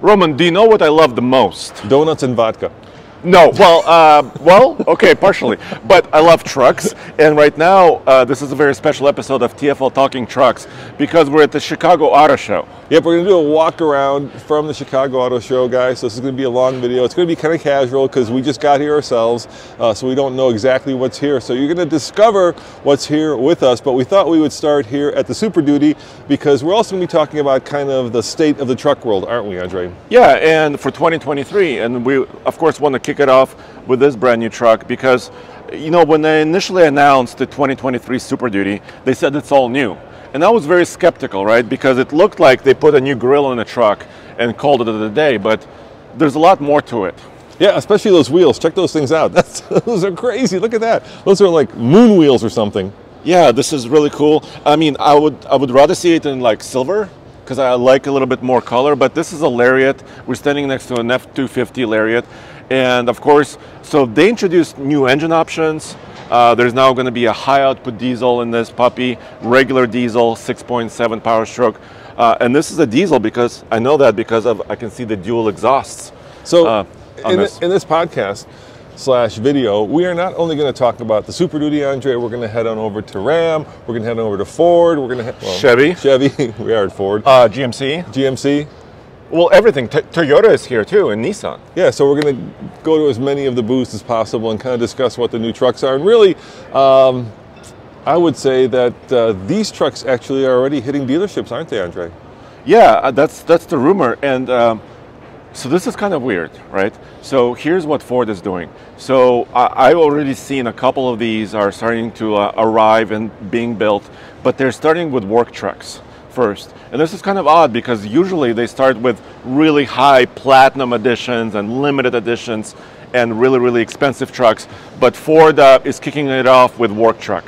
Roman, do you know what I love the most? Donuts and vodka. No, well, uh, well, okay, partially, but I love trucks, and right now uh, this is a very special episode of TFL Talking Trucks because we're at the Chicago Auto Show. Yep, we're gonna do a walk around from the Chicago Auto Show, guys. So this is gonna be a long video. It's gonna be kind of casual because we just got here ourselves, uh, so we don't know exactly what's here. So you're gonna discover what's here with us. But we thought we would start here at the Super Duty because we're also gonna be talking about kind of the state of the truck world, aren't we, Andre? Yeah, and for 2023, and we of course want to kick it off with this brand new truck because, you know, when they initially announced the 2023 Super Duty, they said it's all new. And I was very skeptical, right? Because it looked like they put a new grill in the truck and called it a day, but there's a lot more to it. Yeah, especially those wheels. Check those things out. That's, those are crazy. Look at that. Those are like moon wheels or something. Yeah, this is really cool. I mean, I would I would rather see it in like silver because I like a little bit more color, but this is a Lariat. We're standing next to an F250 Lariat. And of course, so they introduced new engine options. Uh, there's now going to be a high output diesel in this puppy, regular diesel, 6.7 power stroke. Uh, and this is a diesel because I know that because of I can see the dual exhausts. So uh, in, this. in this podcast slash video, we are not only going to talk about the Super Duty Andre, we're going to head on over to Ram, we're going to head on over to Ford, we're going to head well, Chevy. Chevy, we are at Ford, Uh, GMC. GMC. Well, everything. T- Toyota is here too, and Nissan. Yeah, so we're going to go to as many of the booths as possible and kind of discuss what the new trucks are. And really, um, I would say that uh, these trucks actually are already hitting dealerships, aren't they, Andre? Yeah, uh, that's that's the rumor, and um, so this is kind of weird, right? So here's what Ford is doing. So I, I've already seen a couple of these are starting to uh, arrive and being built, but they're starting with work trucks first, and this is kind of odd because usually they start with really high platinum editions and limited editions and really really expensive trucks, but Ford uh, is kicking it off with work truck.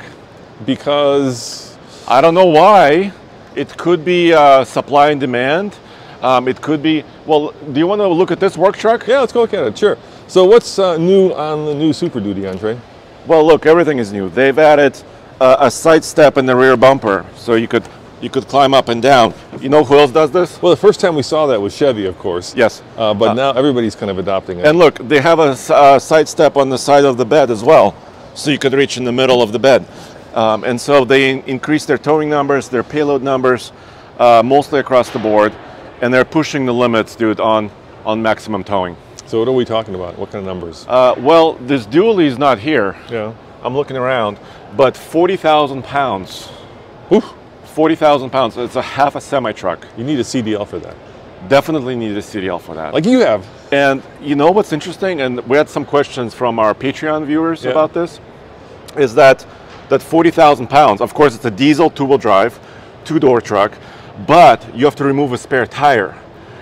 Because I don't know why. It could be uh, supply and demand. Um, it could be. Well, do you want to look at this work truck? Yeah, let's go look at it. Sure. So, what's uh, new on the new Super Duty, Andre? Well, look, everything is new. They've added uh, a side step in the rear bumper, so you could you could climb up and down. You know who else does this? Well, the first time we saw that was Chevy, of course. Yes. Uh, but now everybody's kind of adopting it. And look, they have a uh, side step on the side of the bed as well, so you could reach in the middle of the bed. Um, and so they in- increase their towing numbers, their payload numbers, uh, mostly across the board, and they're pushing the limits, dude, on on maximum towing. so, what are we talking about? What kind of numbers? Uh, well, this dually is not here. yeah. I'm looking around, but 40,000 pounds. Whew. 40,000 pounds. It's a half a semi truck. You need a CDL for that. Definitely need a CDL for that. Like you have. and you know what's interesting? And we had some questions from our Patreon viewers Yeah. about this. Is that that 40,000 pounds? Of course, it's a diesel two-wheel drive, two-door truck, but you have to remove a spare tire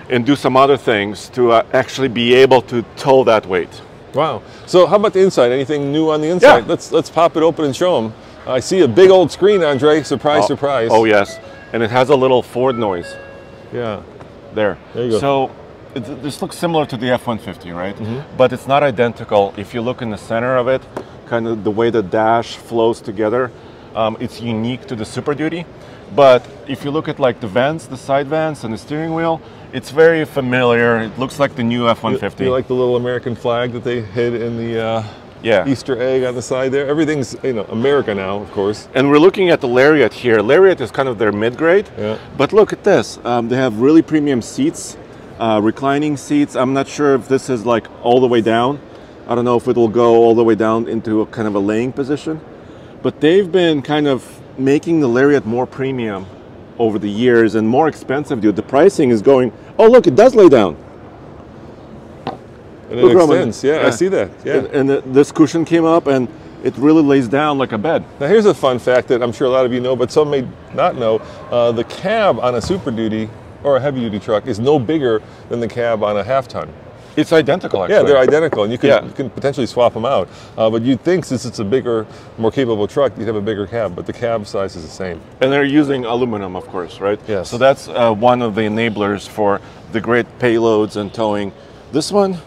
and do some other things to uh, actually be able to tow that weight. Wow. So, how about the inside? Anything new on the inside? Yeah. Let's let's pop it open and show them. I see a big old screen, Andre. Surprise, surprise. Oh yes, and it has a little Ford noise. Yeah. There. There you go. So it, this looks similar to the F-150, right? Mm-hmm. But it's not identical. If you look in the center of it, kind of the way the dash flows together, um, it's unique to the Super Duty. But if you look at like the vents, the side vents, and the steering wheel, it's very familiar. It looks like the new F-150. you like the little American flag that they hid in the uh, yeah. Easter egg on the side there? Everything's you know America now, of course. And we're looking at the Lariat here. Lariat is kind of their mid-grade. Yeah. But look at this. Um, they have really premium seats, uh, reclining seats. I'm not sure if this is like all the way down. I don't know if it will go all the way down into a kind of a laying position. But they've been kind of making the Lariat more premium over the years and more expensive, dude. The pricing is going. Oh, look, it does lay down. And it extends. Yeah, I see that. Yeah. And, and this cushion came up and it really lays down like a bed. Now, here's a fun fact that I'm sure a lot of you know, but some may not know. Uh, the cab on a Super Duty or a heavy duty truck is no bigger than the cab on a half ton. It's identical, actually. Yeah, they're identical, and you can, Yeah. you can potentially swap them out. Uh, but you'd think since it's a bigger, more capable truck, you'd have a bigger cab, but the cab size is the same. And they're using aluminum, of course, right? Yes. So that's uh, one of the enablers for the great payloads and towing. This one,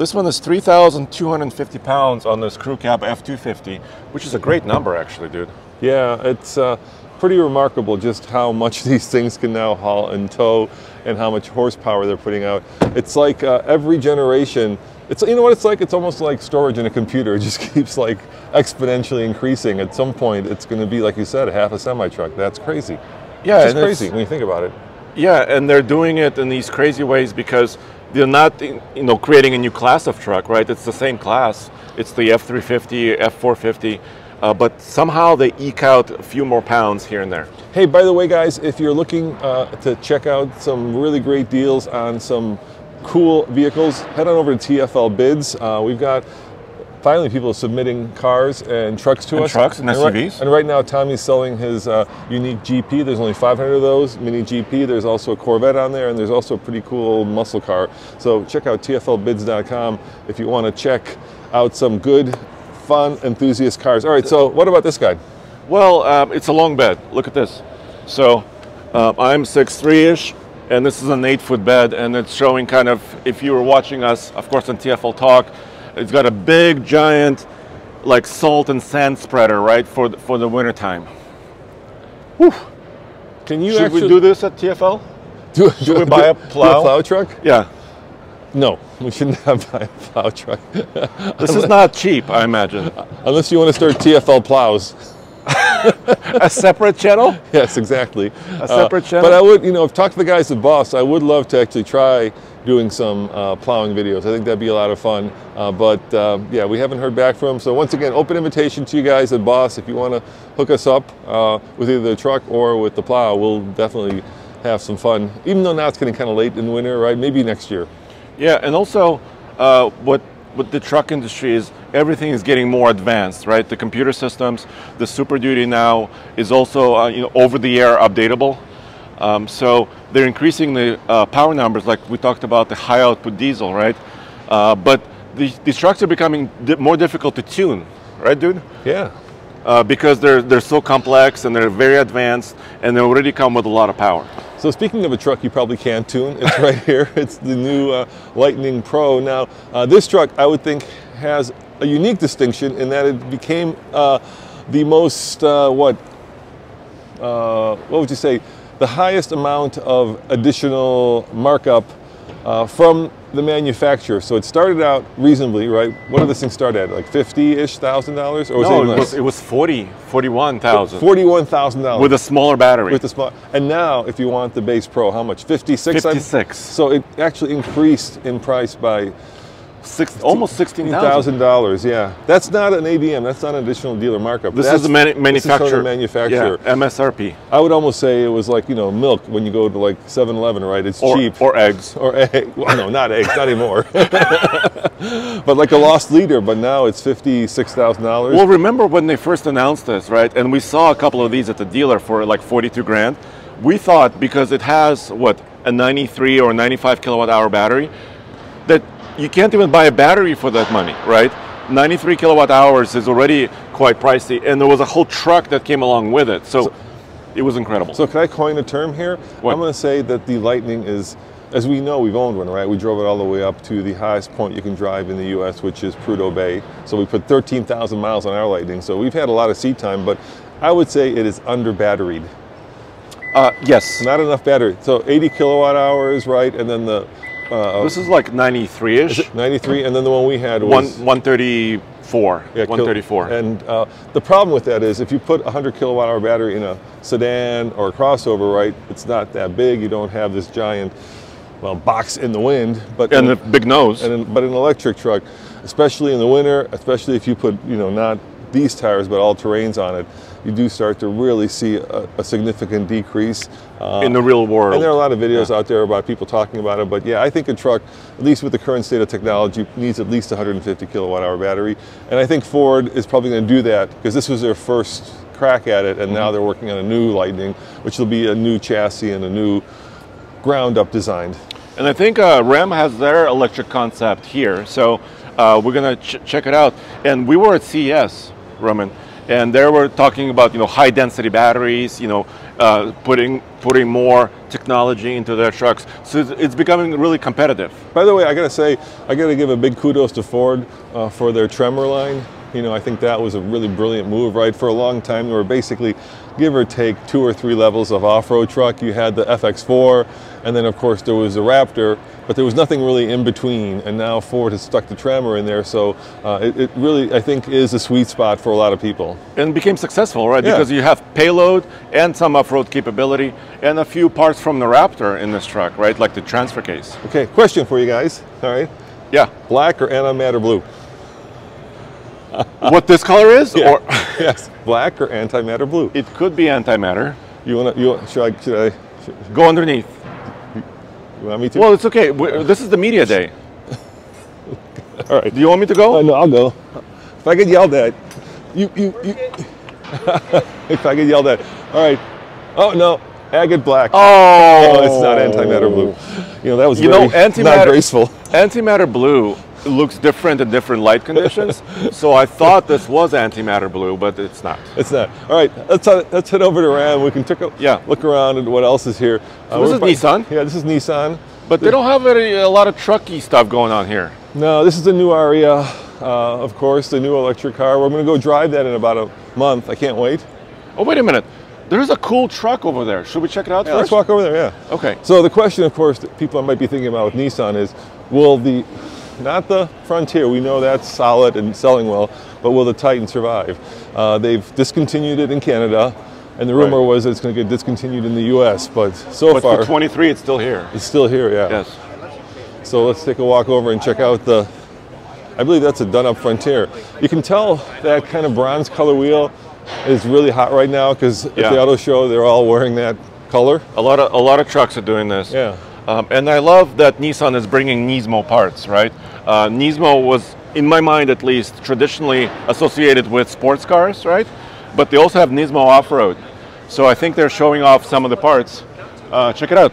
this one is 3,250 pounds on this crew cab F250, which is a great number, actually, dude. Yeah, it's. Uh, pretty remarkable just how much these things can now haul and tow and how much horsepower they're putting out. It's like uh, every generation, it's you know what it's like? It's almost like storage in a computer. It just keeps like exponentially increasing. At some point, it's going to be like you said, half a semi truck. That's crazy. Yeah, it's- crazy when you think about it. Yeah, and they're doing it in these crazy ways because they're not, you know, creating a new class of truck, right? It's the same class. It's the F350, F450, uh, but somehow they eke out a few more pounds here and there. Hey, by the way, guys, if you're looking uh, to check out some really great deals on some cool vehicles, head on over to TFL Bids. Uh, we've got finally people are submitting cars and trucks to And us. trucks and right- SUVs. and right now, Tommy's selling his uh, unique GP. There's only 500 of those mini GP. There's also a Corvette on there, and there's also a pretty cool muscle car. So check out TFLBids.com if you want to check out some good, fun, enthusiast cars. All right. So what about this guy? Well, um, it's a long bed. Look at this. So um, I'm 6'3"-ish, and this is an eight-foot bed, and it's showing kind of, if you were watching us, of course, on TFL Talk, it's got a big, giant, like salt and sand spreader, right, for the, for the wintertime. Whew. Can you Should actually we do this at TFL? Do, Should we buy a plow? plow truck? Yeah. No, we should not buy a plow truck. This is not cheap, I imagine. Unless you want to start TFL plows. A separate channel? Yes, exactly. A separate uh, channel? But I would, you know, if talk to the guys at Boss. I would love to actually try doing some uh, plowing videos. I think that'd be a lot of fun. Uh, but um, yeah, we haven't heard back from them. So once again, open invitation to you guys at Boss. If you want to hook us up uh, with either the truck or with the plow, we'll definitely have some fun. Even though now it's getting kind of late in the winter, right? Maybe next year. Yeah, and also uh, what what the truck industry is, everything is getting more advanced, right? The computer systems, the Super Duty now is also uh, you know over-the-air updatable. Um, so they're increasing the uh, power numbers, like we talked about the high output diesel, right? Uh, but these, these trucks are becoming di- more difficult to tune, right, dude? Yeah. Uh, because they're they're so complex and they're very advanced, and they already come with a lot of power. So speaking of a truck you probably can't tune, it's right here. It's the new uh, Lightning Pro. Now, uh, this truck I would think has a unique distinction in that it became uh, the most, uh, what, uh, what would you say, the highest amount of additional markup uh, from the manufacturer. So it started out reasonably, right? What did this thing start at? Like 50-ish thousand dollars? Or was no, it, it was it was 40, 41,000 $41,000. with a smaller battery. with the small. And now, if you want the base pro, how much? 56? I- 56. So it actually increased in price by Six, almost sixteen thousand dollars. Yeah, that's not an ADM. That's not an additional dealer markup. This That's- is the manu- manufacturer. manufacturer. Yeah, MSRP. I would almost say it was like you know milk when you go to like 7-Eleven, right? It's Or, cheap. or eggs. Or egg. Well, no, not eggs, not anymore. but like a lost leader. But now it's fifty-six thousand dollars. Well, remember when they first announced this, right? And we saw a couple of these at the dealer for like 42 grand. We thought because it has what a 93 or 95 kilowatt hour battery, that you can't even buy a battery for that money, right? 93 kilowatt hours is already quite pricey, and there was a whole truck that came along with it. So, it was incredible. So can I coin a term here? What? I'm going to say that the Lightning is, as we know, we've owned one, right? We drove it all the way up to the highest point you can drive in the U.S., which is Prudhoe Bay. So we put 13,000 miles on our Lightning. So we've had a lot of seat time, but I would say it is under batteried. uh, yes, Not enough battery. So 80 kilowatt hours, right? And then the uh, this is like 93ish. 93, and then the one we had One, was 134. Yeah, kil- 134. And uh, the problem with that is if you put a 100 kilowatt hour battery in a sedan or a crossover, right, it's not that big. You don't have this giant, well, box in the wind. But and in, the big nose. and in, but an electric truck, especially in the winter, especially if you put, you know, not these tires but all terrains on it, you do start to really see a, a significant decrease. Uh, in the real world. and there are a lot of videos out there about people talking about it, but yeah, I think a truck, at least with the current state of technology, needs at least 150 kilowatt hour battery. And I think Ford is probably going to do that because this was their first crack at it, and Mm-hmm. now they're working on a new Lightning, which will be a new chassis and a new ground up designed. And I think uh, Ram has their electric concept here, so uh, we're gonna ch- check it out. And we were at CES, Roman, and they were talking about you know high density batteries, you know, uh, putting putting more technology into their trucks. So it's, it's becoming really competitive. By the way, I gotta say, I gotta give a big kudos to Ford uh, for their Tremor line. You know, I think that was a really brilliant move, right? For a long time, they were basically give or take two or three levels of off-road truck. You had the FX4, and then of course there was the Raptor, but there was nothing really in between. And now Ford has stuck the Tremor in there, so uh, it, it really I think is a sweet spot for a lot of people. and became successful, right? Yeah. Because you have payload and some off-road capability, and a few parts from the Raptor in this truck, right? Like the transfer case. Okay, question for you guys. All right, Yeah. black or antimatter blue? what this color is, or yes, black or antimatter blue? it could be antimatter. You want to? You should I? Should I? Should, Go underneath. You want me to? Well, it's okay. we this is the media day. all right. Do you want me to go? go? no, I'll go. If I get yelled at, you, you, you. if I get yelled at, all right. Oh no, agate black. Oh, Oh, it's not antimatter blue. You know that was You very know, antimatter- not graceful. Antimatter blue looks different in different light conditions, so I thought this was antimatter blue, but it's not. It's not. All right, let's uh, let's head over to Ram. We can take a Yeah. look around at what else is here. Uh, this is Nissan? Yeah, this is Nissan. But they don't have very, a lot of trucky stuff going on here. No, this is the new Ariya, uh, of course, the new electric car. We're going to go drive that in about a month. I can't wait. Oh, wait a minute. There's a cool truck over there. Should we check it out Yeah, let's walk over there. Yeah. Okay. So the question, of course, that people might be thinking about with Nissan is, will the, not the Frontier, we know that's solid and selling well, but will the Titan survive? Uh, they've discontinued it in Canada, and the rumor Right. was it's going to get discontinued in the U.S. But so But far, for 23, it's still here. it's still here. Yeah. Yes. So let's take a walk over and check out the, I believe that's a done-up Frontier. You can tell that kind of bronze color wheel is really hot right now because at the auto show they're all wearing that color. A lot of a lot of trucks are doing this. Yeah. Um, and I love that Nissan is bringing Nismo parts, right? Uh, Nismo was, in my mind at least, traditionally associated with sports cars, right? But they also have Nismo off-road. So I think they're showing off some of the parts. Uh, check it out.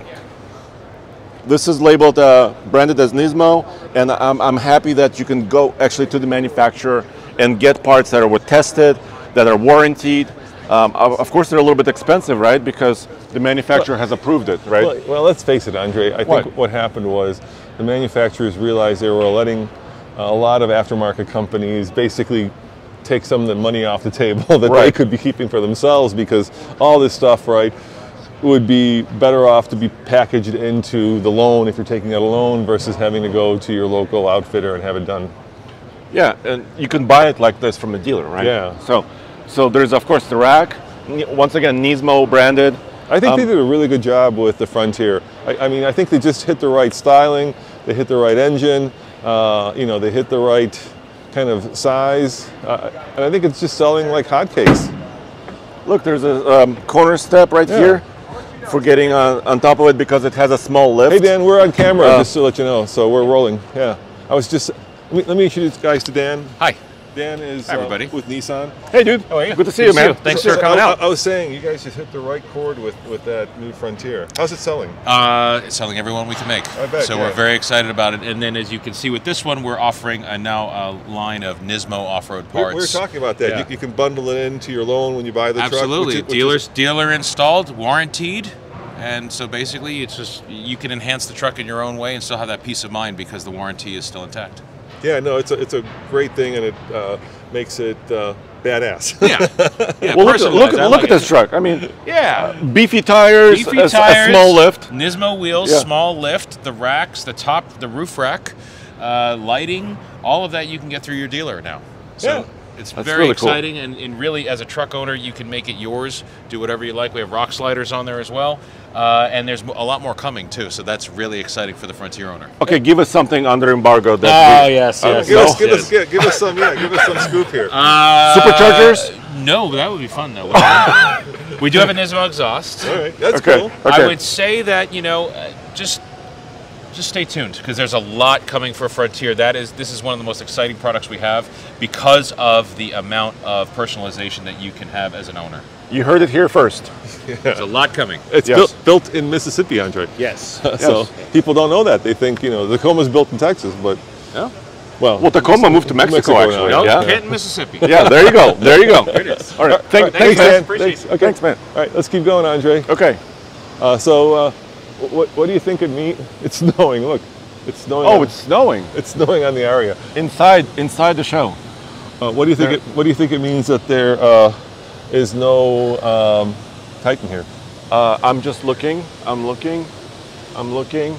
This is labeled, uh, branded as Nismo, and I'm, I'm happy that you can go actually to the manufacturer and get parts that are were tested, that are warranted. Um, of, course, they're a little bit expensive, right? Because the manufacturer has approved it, right? Well, well, let's face it, Andre. I think What? what happened was the manufacturers realized they were letting uh, a lot of aftermarket companies basically take some of the money off the table that they could be keeping for themselves because all this stuff, right, would be better off to be packaged into the loan if you're taking out a loan versus having to go to your local outfitter and have it done. Yeah, and you can buy it like this from a dealer, right? Yeah. So, so there's of course the rack. Once again, Nismo branded. I think Um, they did a really good job with the Frontier. I, I mean, I think they just hit the right styling, they hit the right engine, uh, you know, they hit the right kind of size, uh, and I think it's just selling like hotcakes. Look, there's a um, corner step right Yeah. here for getting on, on top of it because it has a small lift. Hey Dan, we're on camera, Uh, just to let you know, so we're rolling. Yeah, I was just. Let me, let me introduce guys to Dan. Hi. Dan is Hi, uh, everybody. with Nissan. Hey, dude. How are you? Good to see Good you, to see man. you. Thanks So for coming I, out. I, I was saying, you guys just hit the right chord with, with that new Frontier. How's it selling? Uh, it's selling everyone we can make. I bet, so yeah. we're very excited about it. And then, as you can see with this one, we're offering a now a line of Nismo off-road parts. we were talking about that. Yeah. You, you can bundle it into your loan when you buy the truck. Absolutely, which is- which is- dealers dealer installed, warranted, and so basically, it's just you can enhance the truck in your own way and still have that peace of mind because the warranty is still intact. Yeah, no, it's a it's a great thing, and it uh, makes it uh, badass. Yeah. yeah Well, look, at- look, at- look like at it. this truck. I mean, Yeah. beefy tires, Beefy a, a tires, small lift. Nismo wheels, Yeah. small lift, the racks, the top, the roof rack, uh, lighting, all of that you can get through your dealer now. So Yeah. It's That's very really cool. exciting, and, and really, as a truck owner, you can make it yours. Do whatever you like. We have rock sliders on there as well, uh, and there's a lot more coming too. So that's really exciting for the Frontier owner. Okay, give us something under embargo. That we- yes, Uh, give, us, give, us, give, give us some, yeah, give us some scoop here. Uh, Superchargers? No, that would be fun though. we do have a Nismo exhaust. All right, that's Okay. cool. Okay. I would say that you know, uh, just just stay tuned because there's a lot coming for Frontier. That is, this is one of the most exciting products we have because of the amount of personalization that you can have as an owner. You heard it here first. There's a lot coming. It's Yes. built, built in Mississippi, Andre. Yes. so people don't know that. They think you know the Tacoma's built in Texas, but Yeah. well, Well, Tacoma moved to Mexico, Mexico actually. now, No, yeah. Canton, Mississippi. Yeah, there you go. There you go. There it is. All right. Thank, Thanks, thanks, man. man. Appreciate Thanks. it. Okay. Thanks, man. All right, let's keep going, Andre. Okay. Uh, so, uh, what, what do you think it means? It's snowing. Look, it's snowing. Oh, on, it's snowing it's snowing on the area. inside inside the show. Uh, what do you think? There- It, what do you think it means that they're uh, is no um, Titan here. Uh, I'm just looking. I'm looking. I'm looking.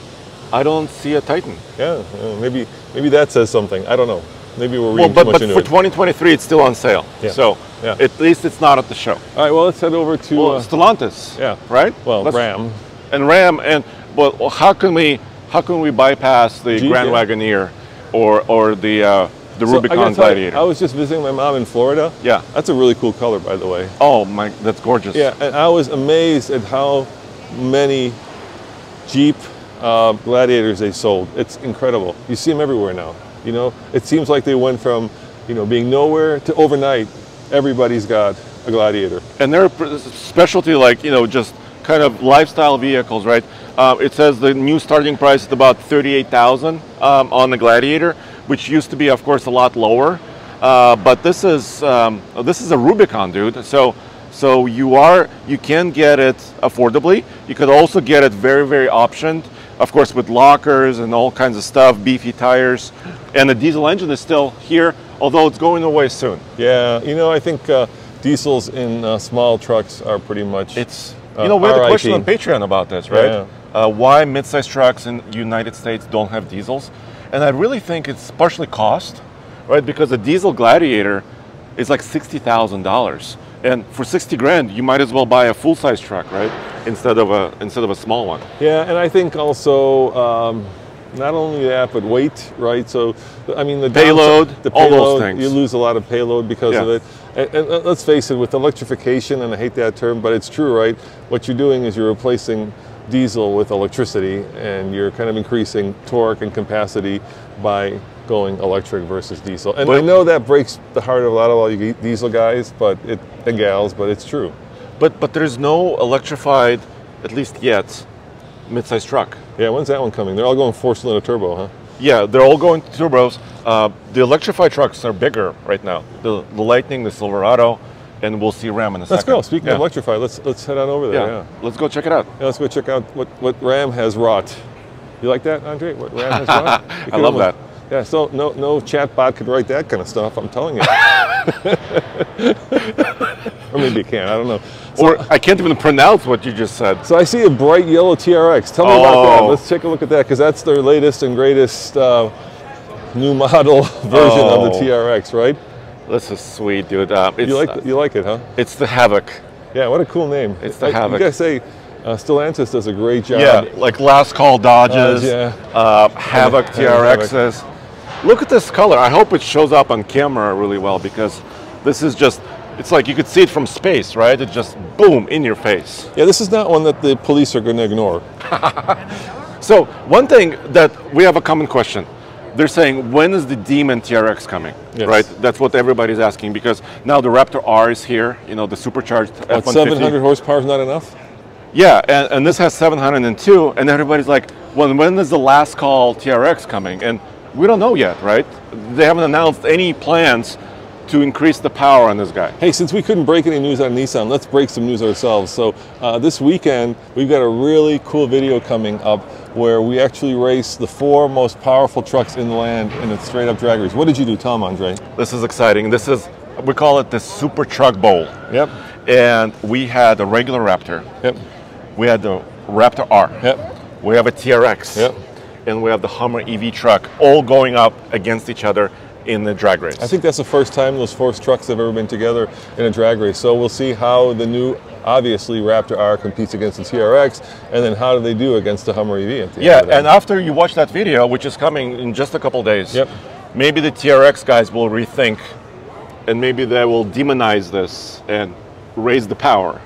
I don't see a Titan. Yeah, uh, maybe maybe that says something. I don't know. Maybe we're Well, reading but, too much but into for it. 2023, it's still on sale. Yeah. So Yeah. at least it's not at the show. All right, well, let's head over to Well, uh, Stellantis. yeah. Right. well Let's- Ram. And Ram and well, how can we how can we bypass the Jeep, Grand yeah. Wagoneer or or the uh, the So, Rubicon gotta tell you, Gladiator? I was just visiting my mom in Florida. Yeah. That's a really cool color, by the way. oh my, that's gorgeous. Yeah, and I was amazed at how many Jeep uh, Gladiators they sold. It's incredible. You see them everywhere now. You know, it seems like they went from, you know, being nowhere to overnight. Everybody's got a Gladiator. and they're specialty like you know just kind of lifestyle vehicles, right? Uh, it says the new starting price is about thirty-eight thousand um, on the Gladiator, which used to be, of course, a lot lower. Uh, but this is um, this is a Rubicon, dude. So so you are you can get it affordably. You could also get it very very optioned, of course, with lockers and all kinds of stuff, beefy tires, and the diesel engine is still here, although it's going away soon. Yeah, you know, I think uh, diesels in uh, small trucks are pretty much. It's Uh, you know we had a question on Patreon about this, right? Yeah. Uh, why mid-size trucks in United States don't have diesels, and I really think it's partially cost, right? Because a diesel Gladiator is like sixty thousand dollars, and for sixty grand, you might as well buy a full-size truck, right? Instead of a instead of a small one. Yeah, and I think also um, not only that, but weight, right? So, I mean, the Payload, downside- the all those payload, things. You lose a lot of payload because of it. And, and let's face it, with electrification, and I hate that term, but it's true, right? What you're doing is you're replacing diesel with electricity, and you're kind of increasing torque and capacity by going electric versus diesel. And I know that breaks the heart of a lot of all you diesel guys, but it and gals, but it's true. But but there's no electrified, at least yet, mid-size truck. Yeah, when's that one coming? They're all going four-cylinder turbo, huh? Yeah, they're all going to turbos. Uh, the electrified trucks are bigger right now. The, the Lightning, the Silverado, and we'll see Ram in a Let's second. go. Speaking yeah. of electrified, let's let's head on over there. yeah. Yeah. let's go check it out. Yeah, let's go check out what, what Ram has wrought. You like that, Andre? What Ram has wrought? I love almost- that. Yeah, so no no chatbot could write that kind of stuff. I'm telling you. or maybe it can. I don't know. So, Or I can't even pronounce what you just said. so I see a bright yellow TRX. Tell me about that. Oh. Let's take a look at that because that's their latest and greatest uh, new model version of the Oh. TRX, right? This is sweet, dude. Uh, it's, You like you like it, huh? it's the Havoc. Yeah. What a cool name. It's the I- You Havoc. gotta say, uh, Stellantis does a great job. Yeah, like last call Dodges, Dodge, yeah. uh, Havoc TRXs. Look at this color. I hope it shows up on camera really well because this is just, it's like you could see it from space, right? It just boom in your face. Yeah, this is not one that the police are going to ignore. So one thing that we have a common question. They're saying when is the Demon TRX coming? Yes. Right. That's what everybody's asking because now the Raptor R is here. You know the supercharged What, F-150. 700 horsepower is not enough? Yeah, and, and this has 702, and everybody's like, well, when is the last call TRX coming? And we don't know yet, right? They haven't announced any plans to increase the power on this guy. Hey, since we couldn't break any news on Nissan, let's break some news ourselves. So uh, this weekend, we've got a really cool video coming up where we actually race the four most powerful trucks in the land in a straight up drag race. What did you do, Tom Andre? This is exciting. This is, we call it the Super Truck Bowl. Yep, And we had a regular Raptor, yep, we had the Raptor R, yep, we have a TRX, Yep. And we have the Hummer EV truck, all going up against each other in the drag race. I think that's the first time those four trucks have ever been together in a drag race. So we'll see how the new, obviously, Raptor R competes against the TRX, and then how do they do against the Hummer EV at the Yeah, and after you watch that video, which is coming in just a couple days, Yep. maybe the TRX guys will rethink and maybe they will demonize this and raise the power.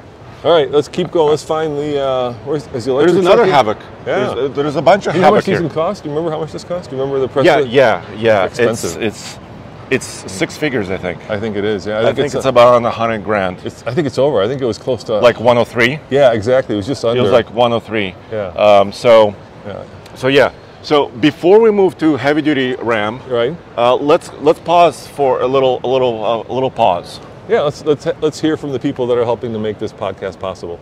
All right, let's keep going. Let's find the. Uh, where's is the There's another? Havoc. Yeah. There's, there's a bunch of Do you know how much Havoc these here. cost? Do you remember how much this cost? Do you remember the price? Yeah, it? yeah, yeah. Expensive. It's, it's it's six figures, I think. I think it is. Yeah, I, think it's, a- about a hundred grand. It's, I think it's over. I think it was close to like 103. Yeah, exactly. It was just under. It was like 103. Yeah. Um, so yeah. so yeah. So before we move to heavy duty Ram, Right. uh, let's let's pause for a little a little uh, a little pause. Yeah. Let's let's let's hear from the people that are helping to make this podcast possible.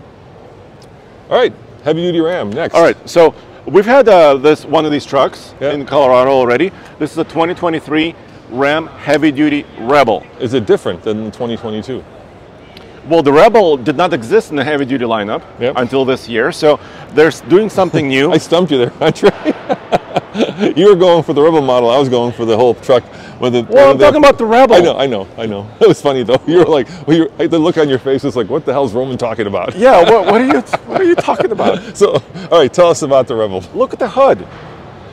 All right, heavy duty Ram next. All right, so we've had uh, this one of these trucks Yeah. in Colorado already. This is a 2023 Ram Heavy Duty Rebel. Is it different than 2022? Well, the Rebel did not exist in the heavy duty lineup Yep. until this year, so they're doing something new. I stumped you there, Andre. you were going for the Rebel model. I was going for the whole truck with the. well, I'm the- talking about the Rebel. I know, I know, I know. It was funny though. You were like, well, you the look on your face was like, what the hell's Roman talking about? Yeah, what, what are you what are you talking about? So, all right, tell us about the Rebel. Look at the hood.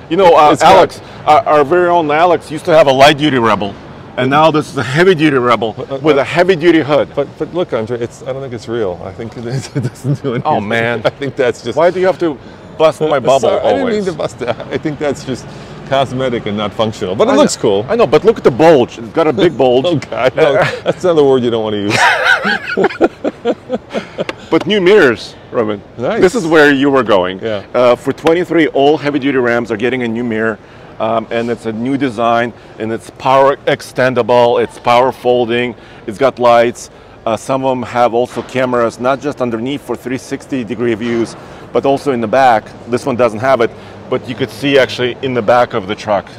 You know, uh, Alex, our, our very own Alex used to have a light duty Rebel, and now this is a heavy duty Rebel uh, with a uh, heavy duty hood. But but look, Andre, it's I don't think it's real. I think it, it doesn't do anything. Oh, man. I think that's just. Why do you have to bust my uh, bubble Sorry, I didn't always? mean to bust it. I think that's just cosmetic and not functional. But it I looks know- cool. I know, but look at the bulge. It's got a big bulge. Oh God, no, that's another word you don't want to use. But new mirrors, Roman. Nice. This is where you were going. Yeah. Uh, for 23, all heavy-duty Rams are getting a new mirror, um, and it's a new design, and it's power extendable, it's power folding, it's got lights. Uh, some of them have also cameras, not just underneath for 360 degree views, but also in the back. This one doesn't have it, but you could see actually in the back of the truck,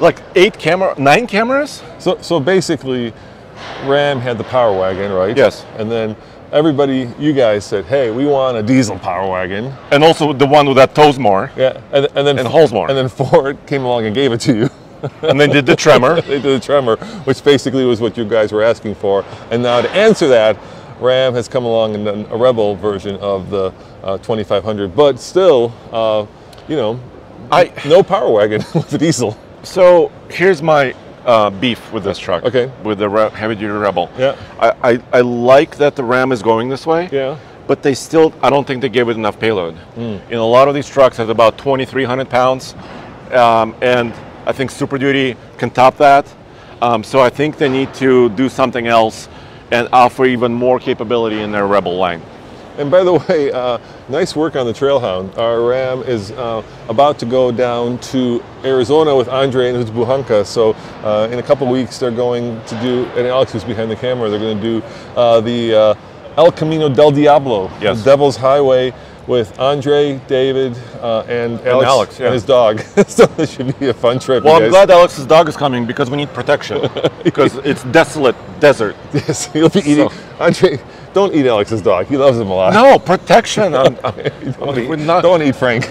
like eight camera, nine cameras. So so basically, Ram had the Power Wagon, right? Yes. And then everybody, you guys said, hey, we want a diesel Power Wagon. And also the one with that toes more, Yeah. And, and then And holds more. And then Ford came along and gave it to you. and then did the tremor. they did the Tremor, which basically was what you guys were asking for. And now to answer that, Ram has come along and done a Rebel version of the uh, 2500, but still, uh, you know, I no Power Wagon with a diesel. So here's my uh, beef with this truck. Okay. With the heavy duty Rebel. Yeah. I, I, I like that the Ram is going this way. Yeah. But they still, I don't think they gave it enough payload. In a lot of these trucks, has about 2,300 pounds, um, and I think Super Duty can top that. Um, so I think they need to do something else and offer even more capability in their Rebel line. And by the way, uh, nice work on the Trailhound. Our Ram is uh, about to go down to Arizona with Andre and his Buhanka. So uh, in a couple weeks, they're going to do, and Alex who's behind the camera, they're going to do uh, the uh, El Camino del Diablo, Yes. the Devil's Highway, with Andre, David, uh, and Alex, Alex, yeah. and his dog. so this should be a fun trip. Well, I'm guys. glad Alex's dog is coming because we need protection. because it's desolate desert. Yes, you'll be eating. So- Andre, don't eat Alex's dog. He loves him a lot. No, protection. I'm- don't, eat, not- don't eat Frank.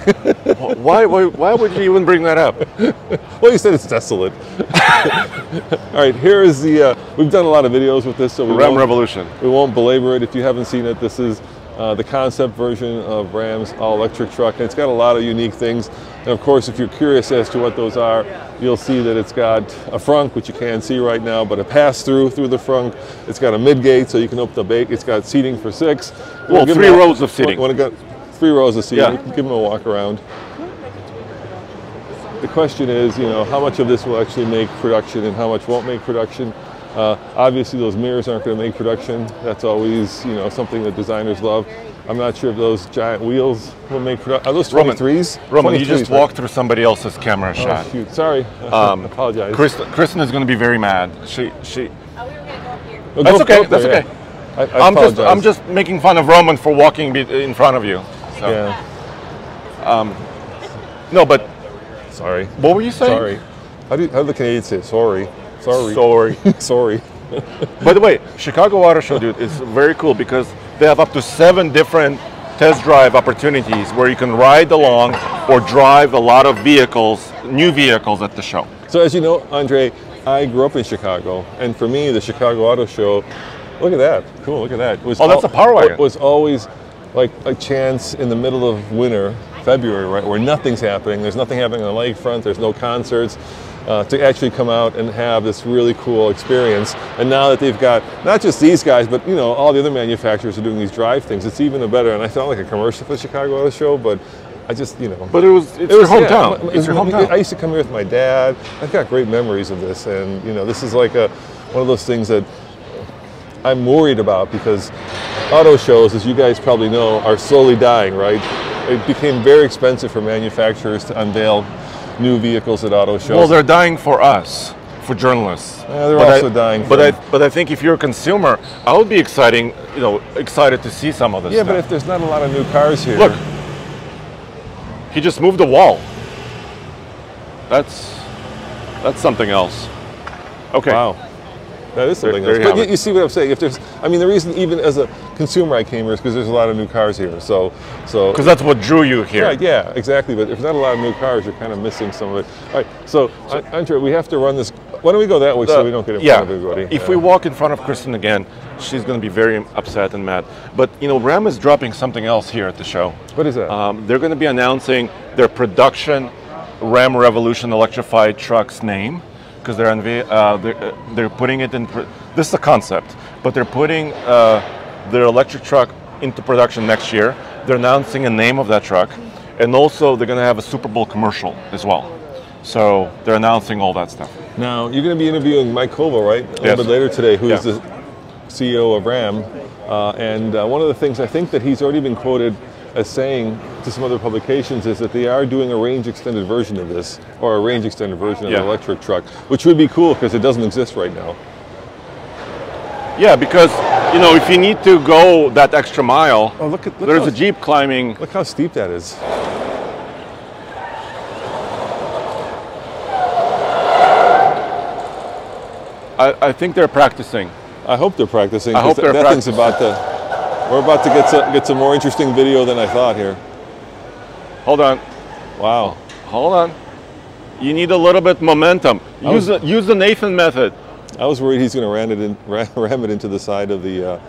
why, why, why would you even bring that up? Well, you said it's desolate. All right, here is the. Uh, we've done a lot of videos with this, so we Ram Revolution. we won't belabor it. If you haven't seen it, this is uh, the concept version of Ram's all-electric truck, and it's got a lot of unique things. And of course, if you're curious as to what those are, you'll see that it's got a frunk, which you can't see right now, but a pass-through through the frunk. It's got a mid-gate, so you can open the bait. It's got seating for six. Well, three a- rows of seating. Want to go three rows of seating? Yeah. Give them a walk around. The question is, you know, how much of this will actually make production and how much won't make production. Uh, obviously, those mirrors aren't going to make production. That's always, you know, something that designers love. I'm not sure if those giant wheels will make production. Are those Roman, 23s? Roman, you just 23s, right? walked through somebody else's camera shot. Oh, shoot, sorry. Um, apologize. Kristen, Kristen is going to be very mad. She, she. Oh, we were gonna go up here. Oh, That's okay. go for That's it, okay. yeah. I, I I'm just. I'm just making fun of Roman for walking in front of you. So. Yeah. No, but Sorry. what were you saying? Sorry. How do, you, how do the Canadians say sorry? Sorry. Sorry. sorry. By the way, Chicago Auto Show, dude, is very cool because they have up to seven different test drive opportunities where you can ride along or drive a lot of vehicles, new vehicles at the show. So as you know, Andre, I grew up in Chicago, and for me, the Chicago Auto Show, look at that, cool, look at that. Was Oh, that's a Power Wagon. Was always like a chance in the middle of winter, February, right, where nothing's happening. There's nothing happening on the lakefront. There's no concerts. Uh, to actually come out and have this really cool experience, and now that they've got not just these guys, but you know all the other manufacturers are doing these drive things, it's even a better. And I felt like a commercial for the Chicago Auto Show, but I just you know But it was, it's it was your hometown. it it's your was- hometown. I used to come here with my dad. I've got great memories of this, and you know, this is like a one of those things that I'm worried about because auto shows, as you guys probably know, are slowly dying. Right? It became very expensive for manufacturers to unveil new vehicles at auto shows. Well, they're dying for us, for journalists. Yeah, they're But also I, dying But I, but I think if you're a consumer, I would be exciting, you know, excited to see some of this. yeah, but if there's not a lot of new cars here, Look. he just moved the wall. That's that's something else. Okay. wow. That is something there else. you But you, you see what I'm saying? If there's, I mean, the reason even as a consumer I came here is because there's a lot of new cars here. So, so Because that's what drew you here. Right, yeah, exactly. But if there's not a lot of new cars, you're kind of missing some of it. All right, so, An- Andre, we have to run this. Why don't we go that way so we don't get in yeah. front of everybody? If Yeah. we walk in front of Kristen again, she's going to be very upset and mad. But you know, Ram is dropping something else here at the show. What is that? Um, they're going to be announcing their production Ram Revolution electrified truck's name because they're, uh, they're uh, they're putting it in. Pr- this is a concept, but they're putting uh, their electric truck into production next year. They're announcing a name of that truck, and also they're going to have a Super Bowl commercial as well. So they're announcing all that stuff. now, you're going to be interviewing Mike Koval, right? A little Yes. bit later today, who is Yeah. the CEO of RAM. Uh, and uh, one of the things I think that he's already been quoted as saying to some other publications is that they are doing a range extended version of this, or a range extended version of Yeah. the electric truck, which would be cool because it doesn't exist right now. Yeah, because you know if you need to go that extra mile, Oh, look at look there's how, a jeep climbing. Look how steep that is. I, I think they're practicing. I hope they're practicing. I hope they're that thing's about to. We're about to get some, get some more interesting video than I thought here. Hold on, Wow. hold on. You need a little bit momentum. Use was- the, use the Nathan method. I was worried he's going to ram it in, ram, ram it into the side of the. Uh,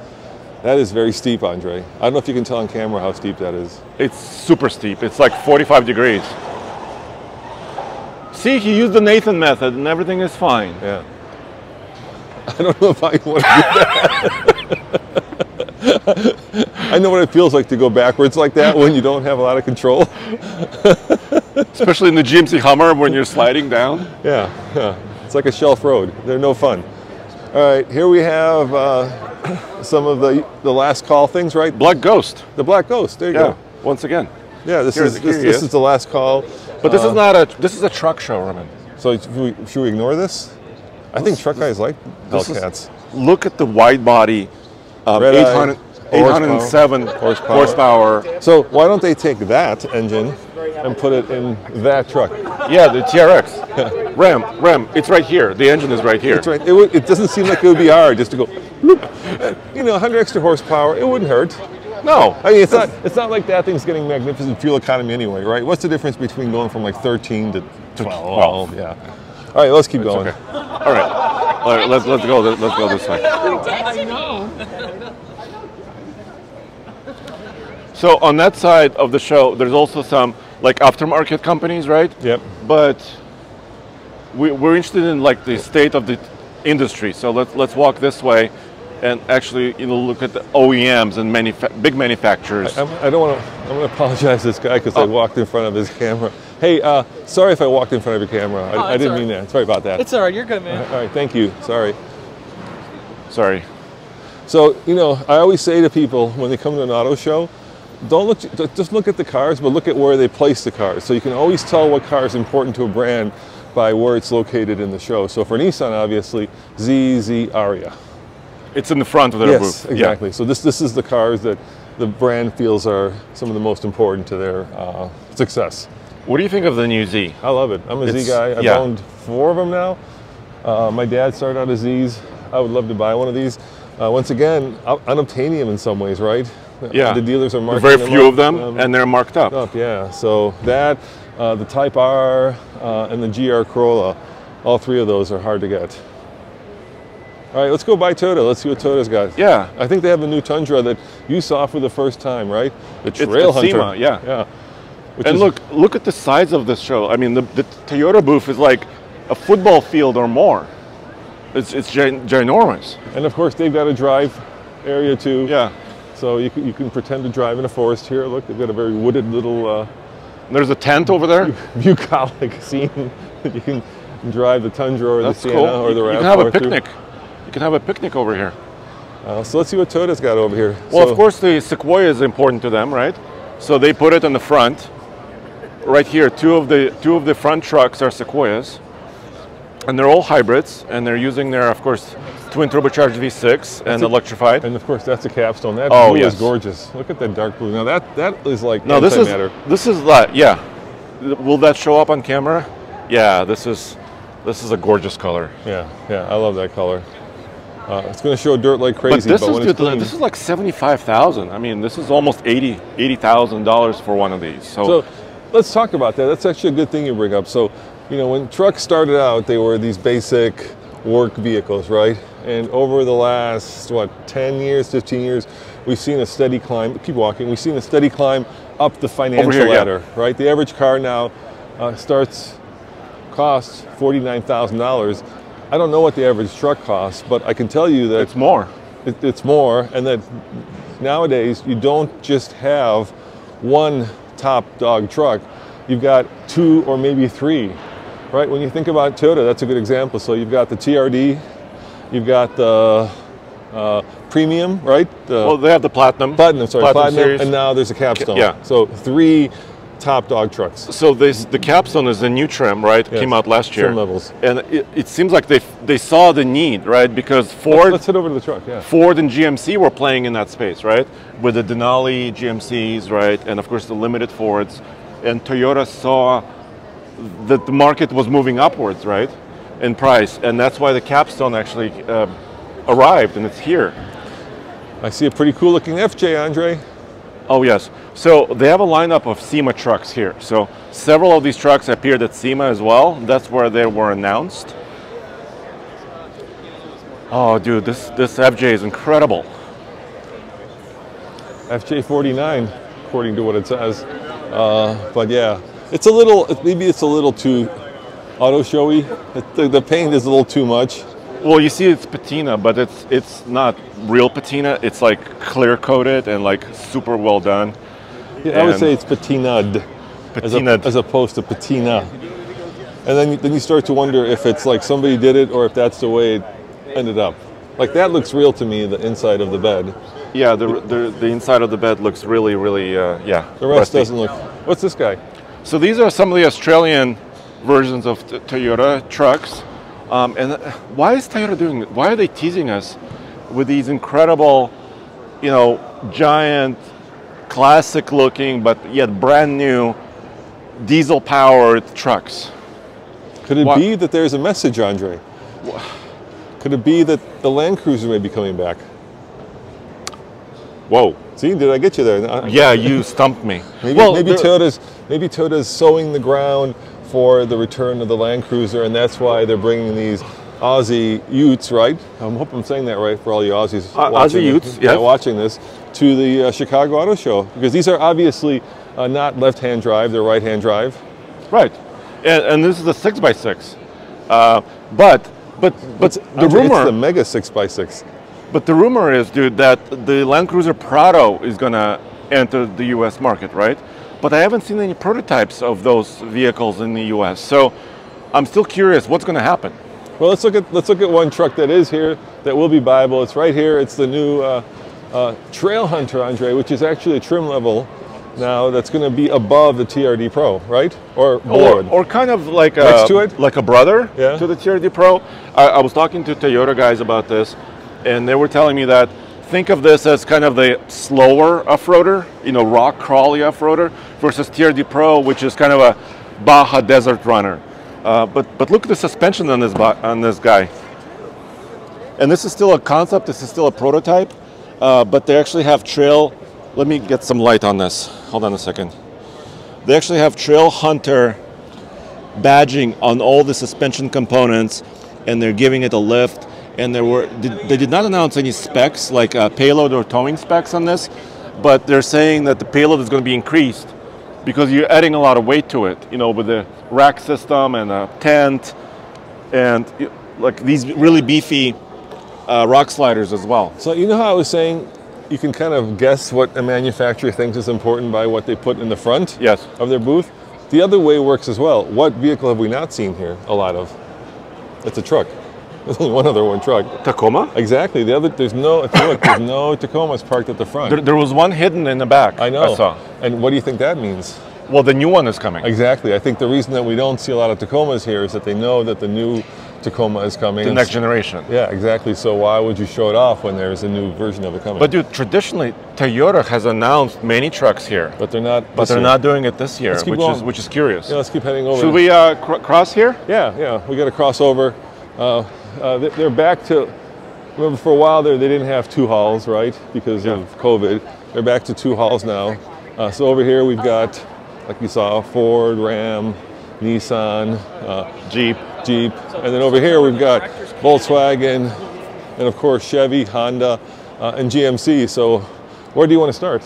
that is very steep, Andre. I don't know if you can tell on camera how steep that is. It's super steep. It's like 45 degrees. See, he used the Nathan method, and everything is fine. Yeah. I don't know if I want to do that. I know what it feels like to go backwards like that when you don't have a lot of control. Especially in the GMC Hummer when you're sliding down. Yeah, yeah. It's like a shelf road. They're no fun. All right, here we have uh, some of the the last call things, right? Black Ghost. The Black Ghost. There you Yeah. go. Once again. Yeah, this Here- is this, this is. is the last call. But this Uh, is not a. This is a truck show, Roman. So should we, should we ignore this? I think truck guys like This is- Look at the wide body, um, 800, horsepower. 807 Horsepower. horsepower. So why don't they take that engine and put it in that truck? Yeah, the TRX. Ram, Ram, it's right here. The engine is right here. That's right. It, it doesn't seem like it would be hard just to go. You know, 100 extra horsepower. It wouldn't hurt. No, I mean, it's not. It's not like that thing's getting magnificent fuel economy anyway, right? What's the difference between going from like 13 to 12? 12. Yeah. All right, let's keep going. okay. All right, all right. Let's let's go. Let's go this way. So on that side of the show, there's also some like aftermarket companies, right? Yep. But we, we're interested in like the state of the industry. So let's let's walk this way, and actually, you know, look at the OEMs and manufa- big manufacturers. I'm, I don't want to. I'm going to apologize to this guy because I Oh. walked in front of his camera. Hey, uh, sorry if I walked in front of your camera. I, Oh, I it's didn't all mean right. that. Sorry about that. It's all right. You're good, man. All right, thank you. Sorry. Sorry. So you know, I always say to people when they come to an auto show, don't look just look at the cars, but look at where they place the cars. So you can always tell what car is important to a brand by where it's located in the show. So for Nissan, obviously, ZZ Ariya. It's in the front of their yes, booth. exactly. So this this is the cars that the brand feels are some of the most important to their uh, success. What do you think of the new Z? I love it. I'm a Z It's- guy. I've yeah. owned four of them now. Uh, my dad started out as Z's. I would love to buy one of these. Uh, once again, un- unobtainium in some ways, right? Yeah. The dealers are There are marking very few up, of them, um, and they're marked up. up. Yeah. So that, uh, the Type R, uh, and the GR Corolla, all three of those are hard to get. All right, let's go buy Toyota. Let's see what Toyota's got. Yeah. I think they have a new Tundra that you saw for the first time, right? The the Trail Hunter. SEMA, yeah. Yeah. And look, look at the size of this show. I mean, the, the Toyota booth is like a football field or more. It's it's ginormous. and of course they've got a drive area too. Yeah. So you can, you can pretend to drive in a forest here. Look, they've got a very wooded little uh, There's a tent over there. bucolic scene you can drive the Tundra or That's the Sienna cool. or the you, you can have a through. picnic. You can have a picnic over here. Uh, so let's see what Toyota's got over here. Well, So- of course, the Sequoia is important to them, right? So they put it in the front. Right here, two of the two of the front trucks are Sequoias, and they're all hybrids, and they're using their, of course, twin turbocharged V6 and a- electrified. And of course, that's a capstone. That Oh, blue yes. is gorgeous. Look at that dark blue. Now that that is like No, this is this is that. Yeah, will that show up on camera? Yeah, this is this is a gorgeous color. Yeah, yeah, I love that color. Uh, it's going to show dirt like But crazy, this but is when it's clean, this is like seventy five thousand. I mean, this is almost eighty eighty thousand dollars for one of these. So, So let's talk about that. That's actually a good thing you bring up. So, you know, when trucks started out, they were these basic work vehicles, right? And over the last, what, 10 years, 15 years, we've seen a steady climb. Keep walking. We've seen a steady climb up the financial here, yeah. ladder, right? The average car now uh, starts, costs $49,000. I don't know what the average truck costs, but I can tell you that it's more. it, it's more, and that nowadays you don't just have one top dog truck, you've got two or maybe three, right? When you think about Toyota, that's a good example. So you've got the TRD, you've got the uh, premium, right? The Well, they have the platinum. platinum, sorry, Platinum platinum, and now there's a capstone. Yeah. So three top dog trucks. So this the capstone is a new trim, right? Yes, Came out last year. trim levels. And it, it seems like they they saw the need, right? Because Ford Let's head over to the truck. Yeah. Ford and GMC were playing in that space, right? With the Denali GMCs, right? And of course the limited Fords. And Toyota saw that the market was moving upwards, right? In price. And that's why the capstone actually uh, arrived and it's here. I see a pretty cool looking FJ, Andre. Oh yes. So they have a lineup of SEMA trucks here. So several of these trucks appeared at SEMA as well. That's where they were announced. Oh, dude, this this FJ is incredible. FJ49, according to what it says. Uh, but yeah, it's a little, maybe it's a little too auto showy. The, the paint is a little too much. Well, you see, it's patina, but it's it's not real patina. It's like clear coated and like super well done. Yeah, I would say it's patinaed, as, a- as opposed to patina. And then, then you start to wonder if it's like somebody did it or if that's the way it ended up. Like that looks real to me, the inside of the bed. Yeah, the the, the inside of the bed looks really, really, uh, yeah. The rest rusty. doesn't look. What's this guy? So these are some of the Australian versions of t- Toyota trucks. Um, and uh, why is Toyota doing it? Why are they teasing us with these incredible, you know, giant, classic looking, but yet brand new diesel powered trucks? Could it Why- be that there's a message, Andre? Could it be that the Land Cruiser may be coming back? Whoa. See, did I get you there? Yeah, you stumped me. Maybe, well, maybe Toyota's maybe Toyota's sowing the ground for the return of the Land Cruiser, and that's why they're bringing these Aussie Utes, right? I hope I'm saying that right for all you Aussies Uh, watching, Aussie Utes, yeah, watching this to the uh, Chicago Auto Show because these are obviously uh, not left-hand drive; they're right-hand drive. Right, and, and this is a six x six, uh, but but but the rumor it's the Mega Six x Six. But the rumor is, dude, that the Land Cruiser Prado is gonna enter the U.S. market, right? But I haven't seen any prototypes of those vehicles in the U.S. So I'm still curious what's gonna happen. Well, let's look at let's look at one truck that is here that will be viable. It's right here. It's the new uh, uh, Trail Hunter, Andre, which is actually a trim level now that's going to be above the TRD Pro, right? Or Or, or kind of like a, Next to it? like a brother Yeah. to the TRD Pro. I, I was talking to Toyota guys about this, and they were telling me that think of this as kind of the slower off-roader, you know, rock crawly off-roader, versus TRD Pro, which is kind of a Baja desert runner. Uh, but but look at the suspension on this on this guy. And this is still a concept. This is still a prototype, uh, but they actually have trail. Let me get some light on this. Hold on a second. They actually have Trail Hunter badging on all the suspension components, and they're giving it a lift. And there were they did not announce any specs like uh, payload or towing specs on this, but they're saying that the payload is going to be increased because you're adding a lot of weight to it. You know, with the rack system and a tent, and like these really beefy uh, rock sliders as well. So you know how I was saying you can kind of guess what a manufacturer thinks is important by what they put in the front Yes. of their booth. The other way works as well. What vehicle have we not seen here a lot of? It's a truck. There's only one other one truck. Tacoma. Exactly. The other there's no look, there's no Tacomas parked at the front. There, there was one hidden in the back. I know. I saw. And what do you think that means? Well, the new one is coming. Exactly. I think the reason that we don't see a lot of Tacomas here is that they know that the new Tacoma is coming. The next generation. Yeah, exactly. So why would you show it off when there's a new version of it coming? But dude, traditionally Toyota has announced many trucks here, but they're not. but they're year. not doing it this year, which going. is which is curious. Yeah, let's keep heading over. Should we uh, cr- cross here? Yeah, yeah. We got to cross over. Uh, uh, they- they're back to remember for a while there they didn't have two halls, right? Because Yeah. of COVID. They're back to two halls now. Uh, so over here we've got, like you saw, Ford, Ram, Nissan, uh, Jeep. Jeep, and then over here we've got Volkswagen, and of course Chevy, Honda, uh, and GMC. So where do you want to start?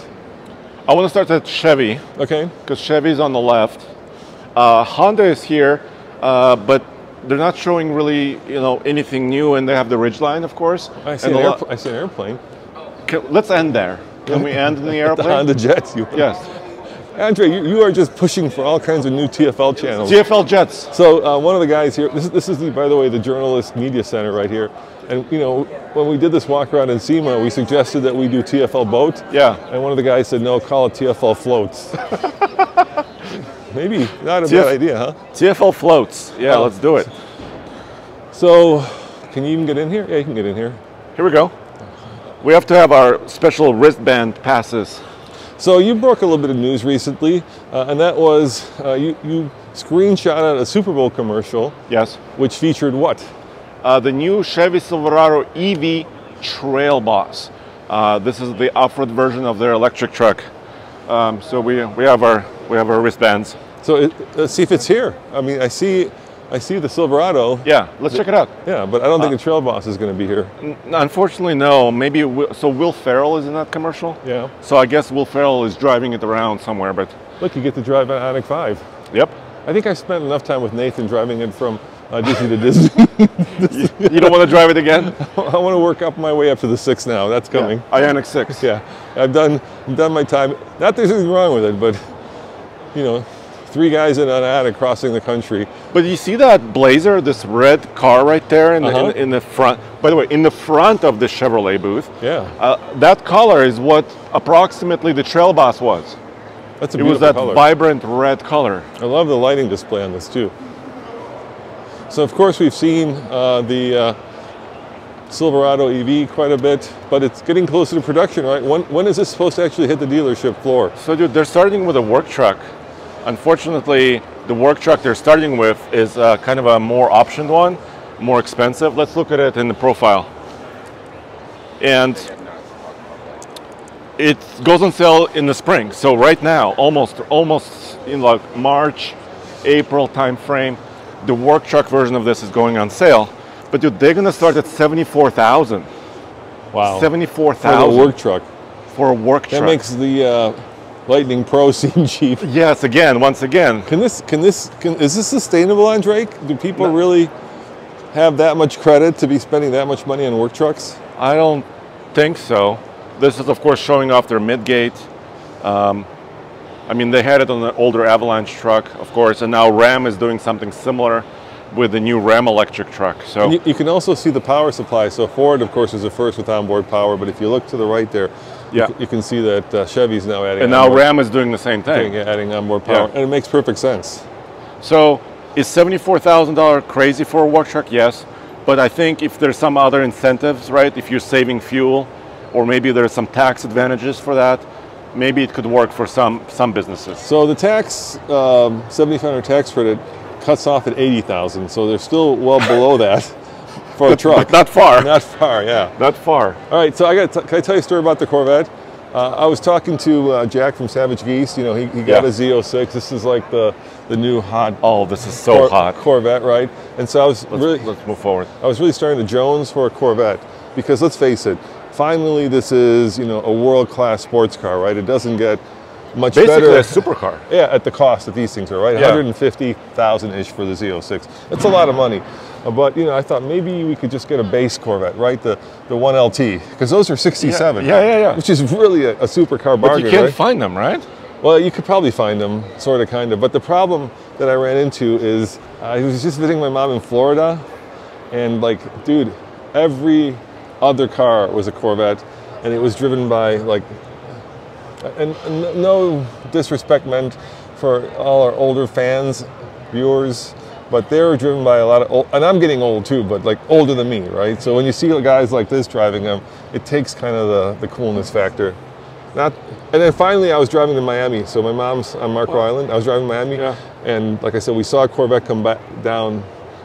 I want to start at Chevy Okay. because Chevy's on the left. Uh, Honda is here, uh, but they're not showing really, you know, anything new, and they have the Ridgeline, of course. I see, And an airpl- I see an airplane. Can- let's end there. Can we end in the The airplane? Honda Jets. You, Yes. Andre, you, you are just pushing for all kinds of new TFL channels. TFL Jets. So uh, one of the guys here, this is, this is the, by the way, the Journalist Media Center right here. And you know, when we did this walk around in SEMA, we suggested that we do TFL boat. Yeah. And one of the guys said, no, call it TFL floats. Maybe not a TF bad idea, huh? TFL floats. Yeah, Oh. let's do it. So, can you even get in here? Yeah, you can get in here. Here we go. We have to have our special wristband passes. So you broke a little bit of news recently, uh, and that was uh, you, you screenshotted a Super Bowl commercial, Yes. which featured what? Uh, the new Chevy Silverado EV Trail Boss. Uh, this is the off-road version of their electric truck. Um, so we, we have our we have our wristbands. So it, let's see if it's here. I mean, I see, I see the Silverado. Yeah, let's check it out. Yeah, but I don't think the Trail Boss is going to be here. N- Unfortunately, no. Maybe Will, so. Will Ferrell is in that commercial. Yeah. So I guess Will Ferrell is driving it around somewhere. But Look, you get to drive an Ioniq 5. yep. I think I spent enough time with Nathan driving it from uh, Disney to Disney. You don't want to drive it again? I want to work up my way up to the six now. That's coming. Ioniq Six. Yeah, I've done I've done my time. Not that there's anything wrong with it, but you know, three guys in an attic crossing the country. But you see that Blazer, this red car right there in, the, Uh-huh. in, in the front. By the way, in the front of the Chevrolet booth. Yeah, Uh, that color is what approximately the Trail Boss was. that's a It was that color. vibrant red color. I love the lighting display on this too. So of course we've seen uh, the uh, Silverado EV quite a bit, but it's getting closer to production, right? When, when is this supposed to actually hit the dealership floor? So, dude, they're starting with a work truck. Unfortunately, the work truck they're starting with is uh, kind of a more optioned one, more expensive. Let's look at it in the profile. And it goes on sale in the spring. So right now, almost almost in like March, April time frame, the work truck version of this is going on sale. But dude, they're gonna start at seventy-four thousand. Wow, Seventy-four thousand. for thousand work truck. for a work That truck. That makes the uh, Lightning Pro seem cheap. yes, again, once again, Can this? Can this? Can, is this sustainable, Andre? Do people really have that much credit to be spending that much money on work trucks? I don't think so. This is, of course, showing off their midgate. Um, I mean, they had it on the older Avalanche truck, of course, and now Ram is doing something similar with the new Ram electric truck. So, you, you can also see the power supply. So Ford, of course, is the first with onboard power. But if you look to the right there, Yeah. c- you, can see that uh, Chevy's now adding. and now onboard, Ram is doing the same thing. adding more power, Yeah. and it makes perfect sense. So, is seventy-four thousand dollar crazy for a work truck? Yes, but I think if there's some other incentives, right? If you're saving fuel, or maybe there's some tax advantages for that, maybe it could work for some some businesses. So the tax, um, 7500 tax credit, cuts off at 80,000. So they're still well below that for a truck. Not far. Not far, yeah. Not far. All right, so I got. Can I tell you a story about the Corvette? Uh, I was talking to uh, Jack from Savage Geese. You know, he, he got Yeah. a Z06. This is like the the new hot Oh, this is so Cor- hot. Corvette, right? And so I was Let's, really, let's move forward. I was really starting to Jones for a Corvette because let's face it, finally this is you know a world class sports car, right? It doesn't get much Basically better. a supercar. Yeah, at the cost that these things are, right? Yeah. 150,000 ish for the Z06. That's a lot of money. Uh, But you know, I thought maybe we could just get a base Corvette, right? The the 1LT, because those are 67. Yeah, yeah, yeah. Which is really a, a supercar But bargain, you can't right? find them, right? Well, you could probably find them, sort of, kind of. But the problem that I ran into is I was just visiting my mom in Florida, and like, dude, every other car was a Corvette, and it was driven by like, and, and no disrespect meant for all our older fans, viewers, but they're driven by a lot of old, and I'm getting old too, but like older than me, right? So when you see guys like this driving them, it takes kind of the, the coolness factor. Not, and then finally, I was driving to Miami. So my mom's on Marco Island. I was driving to Miami, Yeah. and like I said, we saw a Corvette come back down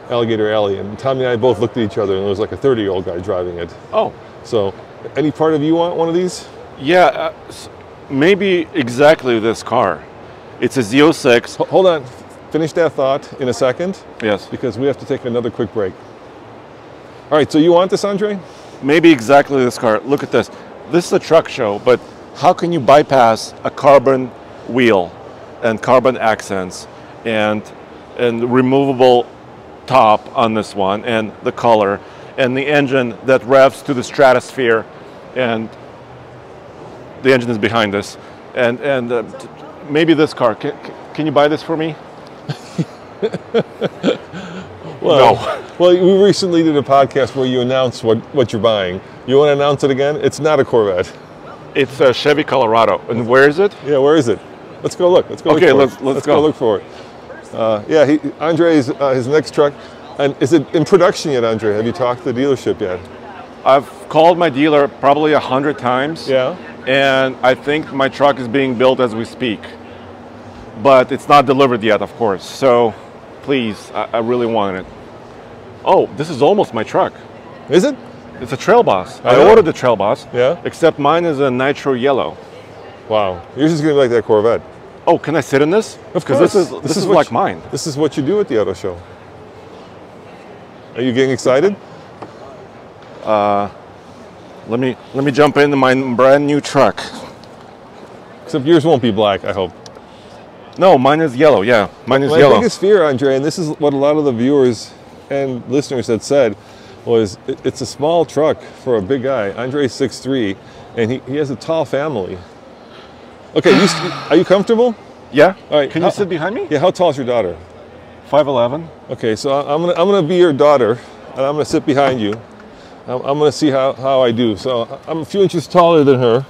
Alligator Alley, and Tommy and I both looked at each other, and there was like a 30 year old guy driving it. Oh, So, any part of you want one of these? yeah, uh, maybe exactly this car. It's a Z06. Ho- Hold on, finish that thought in a second, Yes, because we have to take another quick break. All right, so you want this, Andre? maybe exactly this car. Look at this. This is a truck show, but how can you bypass a carbon wheel and carbon accents and and removable top on this one and the color and the engine that revs to the stratosphere and the engine is behind us and and uh, maybe this car can, can you buy this for me Well, No. well, we recently did a podcast where you announced what, what you're buying. You want to announce it again? It's not a Corvette. it's a chevy colorado and where is it Yeah, where is it? Let's go look. Let's go. Okay, look for let's- it. let's go. go. look for it. Uh, yeah, he, Andre's uh, his next truck, and is it in production yet, Andre? Have you talked to the dealership yet? i've called my dealer probably a hundred times Yeah. and I think my truck is being built as we speak. But it's not delivered yet, of course. So please, I, I really want it. Oh, this is almost my truck. Is it? It's a Trail Boss. I I, ordered the Trail Boss. Yeah. Except mine is a nitro yellow. Wow. Yours is gonna be like that Corvette. Oh, can I sit in this? Of Because this course. is this, is, what like you- mine. This is what you do at the auto show. Are you getting excited? Uh, Let me let me jump into my brand new truck. Except yours won't be black, I hope. No, mine is yellow. Yeah, mine is My yellow. biggest fear, Andre, and this is what a lot of the viewers and listeners had said, was it's a small truck for a big guy. Andre's 6'3", and he, he has a tall family. Okay, you, are you comfortable? Yeah. All right, Can how- you sit behind me? Yeah, how tall is your daughter? Five eleven. Okay, so I- I'm gonna, I'm gonna be your daughter, and I'm gonna sit behind you. I'm, I'm gonna see how, how I do. So I'm a few inches taller than her.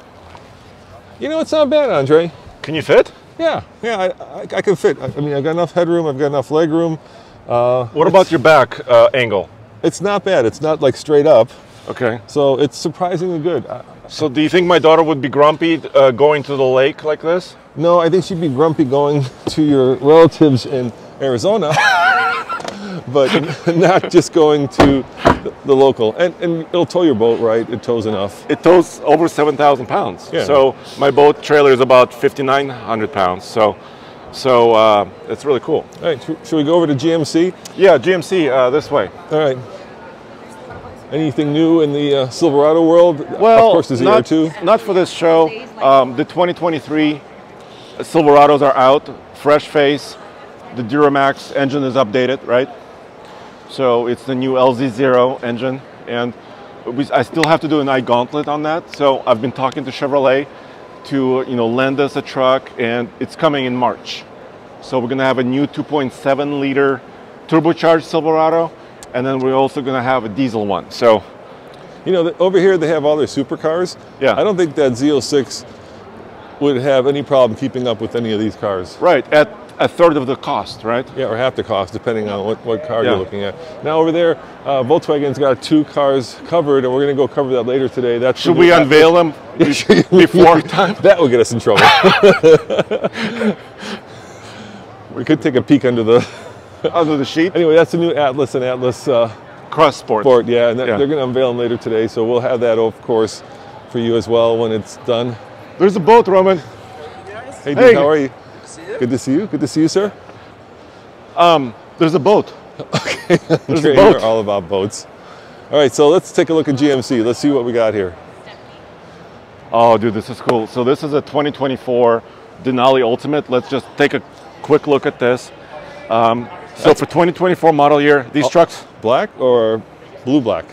You know, it's not bad, Andre. Can you fit? Yeah, yeah, I, I, I can fit. I, I mean, I've got enough headroom, I've got enough leg room. What about your back uh, angle? It's not bad. It's not like straight up. Okay. So it's surprisingly good. Uh, So do you think my daughter would be grumpy uh, going to the lake like this? no, I think she'd be grumpy going to your relatives in Arizona, but not just going to the, the local. And, and it'll tow your boat, right? It tows enough. It tows over 7,000 pounds. Yeah. So my boat trailer is about 5,900 pounds. So, so uh, it's really cool. All right, sh- should we go over to GMC? Yeah, GMC uh, this way. All right. Anything new in the uh, Silverado world? Well, of course, the not, ZR2. not for this show. Um, the 2023 Silverados are out, fresh face. The Duramax engine is updated, right? So it's the new LZ0 engine, and we, I still have to do an Ike Gauntlet on that. So I've been talking to Chevrolet to you know lend us a truck, and it's coming in March. So we're gonna have a new 2.7 liter turbocharged Silverado, and then we're also gonna have a diesel one. So You know, over here they have all their supercars. Yeah. I don't think that Z06 would have any problem keeping up with any of these cars. right at a third of the cost, right? Yeah, or half the cost, depending on what, what car Yeah. you're looking at. Now over there, uh, Volkswagen's got two cars covered, and we're going to go cover that later today. That's Should we unveil them before time? That will get us in trouble. we could take a peek under the. Under the sheet? Anyway, that's the new Atlas and Atlas uh, Cross Sport. Sport. Yeah, and that, Yeah. they're going to unveil them later today, so we'll have that, of course, for you as well when it's done. There's a boat, Roman. Hey, dude, Hey. how are you? Good to see you. Good to see you, sir. There's a boat. There's Sure, a boat. All about boats. All right, so let's take a look at GMC. Let's see what we got here. Oh, dude, this is cool. So this is a 2024 Denali Ultimate. Let's just take a quick look at this. Um, so for 2024 model year, these trucks, Black or blue black?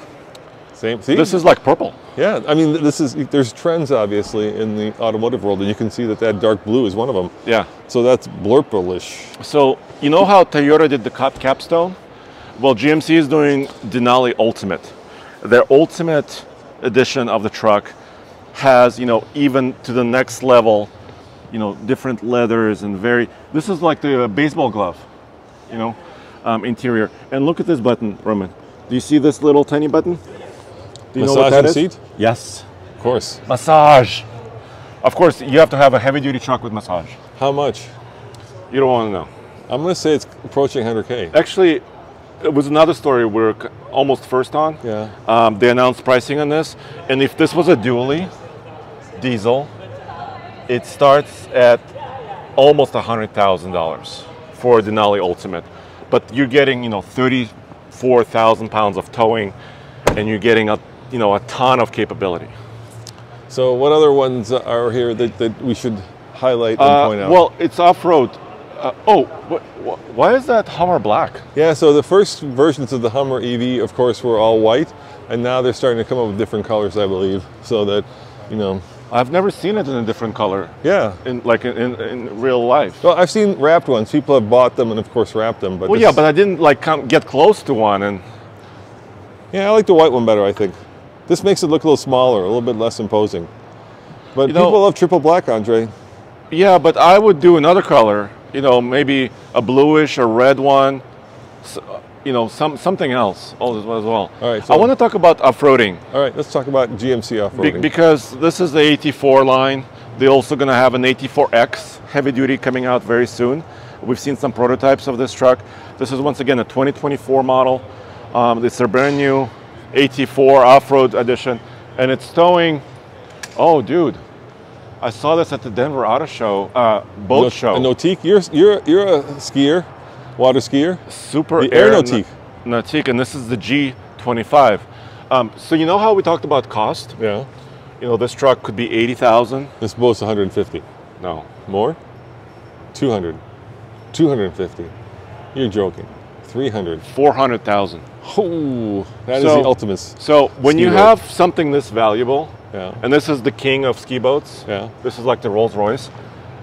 Same. See, this is like purple. Yeah. I mean, this is there's trends obviously in the automotive world, and you can see that that dark blue is one of them. Yeah. So that's blurplish. So you know how Toyota did the cap capstone? Well, GMC is doing Denali Ultimate. Their Ultimate edition of the truck has, you know, even to the next level, you know, different leathers and very. This is like the baseball glove, you know, um, interior. And look at this button, Roman. Do you see this little tiny button? Do you know what that Massaging seat? Yes. Of course. Massage. Of course, you have to have a heavy-duty truck with massage. How much? You don't want to know. I'm going to say it's approaching 100k. Actually, it was another story we're almost first on. Yeah. Um, they announced pricing on this, and if this was a dually diesel, it starts at almost hundred thousand dollars for a Denali Ultimate. But you're getting, you know, thirty-four thousand pounds of towing, and you're getting a, you know, a ton of capability. So what other ones are here that, that we should highlight and Uh, point out? well, it's off-road. Uh, oh, wh- wh- why is that Hummer black? yeah, so the first versions of the Hummer EV, of course, were all white, and now they're starting to come up with different colors, I believe, so that, you know, I've never seen it in a different color, yeah. in like in, in, in real life. Well, I've seen wrapped ones. People have bought them and, of course, wrapped them. But Well, yeah, but I didn't like come get close to one, and yeah, I like the white one better. I think this makes it look a little smaller, a little bit less imposing. But You know- people love triple black, Andre. yeah, but I would do another color. You know, maybe a bluish or red one. s- You know, some something else al- as well. All right, I want to talk about off-roading All right, let's talk about GMC be- off-roading. because this is the AT4 line. They're also going to have an AT4X heavy duty coming out very soon. We've seen some prototypes of this truck. This is once again a 2024 model. Um, it's a brand new AT4 off-road edition, and it's towing. Oh, dude, I saw this at the Denver Auto Show, uh, boat No- show. A Nautique. You're you're you're a skier, water skier. Super The Air Air Nautique. Na- Nautique, and this is the G25. Um, so you know how we talked about cost? Yeah. You know, this truck could be 80,000. This boat's 150. No, More? 200. 250. You're joking. 300. 400,000. Oh, that is So- the ultimates. So when you have something this valuable, Yeah. and this is the king of ski boats, Yeah. this is like the Rolls Royce,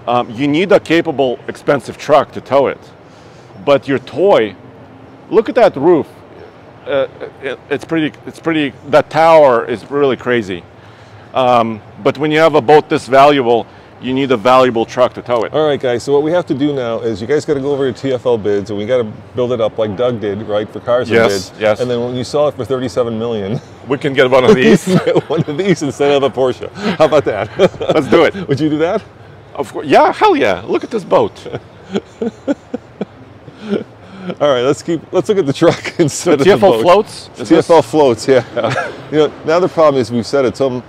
um, you need a capable, expensive truck to tow it. But your toy, look at that roof. Uh, it, it's pretty. It's pretty. That tower is really crazy. Um, but when you have a boat this valuable, you need a valuable truck to tow it. All right, guys. So what we have to do now is you guys got to go over to TFL bids, and we got to build it up like Doug did, right, for cars and Yes, bids. yes. And then when you sell it for 37 million, We can get one of these. one of these instead of a Porsche. How about that? Let's do it. Would you do that? Of course. Yeah. Hell yeah. Look at this boat. All right, let's keep. Let's look at the truck instead of the TFL boat. floats. Is this- TFL floats, yeah. you know, now the problem is we've said it. Some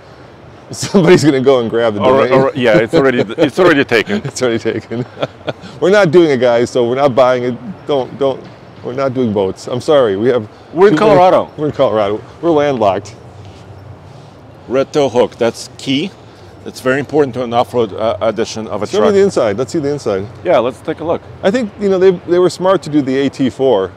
somebody's going to go and grab the Or, domain. or- yeah, it's already it's already taken. It's already taken. we're not doing it, guys. So we're not buying it. Don't don't. We're not doing boats. I'm sorry. We have. We're in too many- Colorado. we're in Colorado. We're landlocked. Red toe hook. That's key. It's very important to an off-road uh, edition of a Show me truck. the inside. Let's see the inside. yeah, let's take a look. I think you know they they were smart to do the AT4,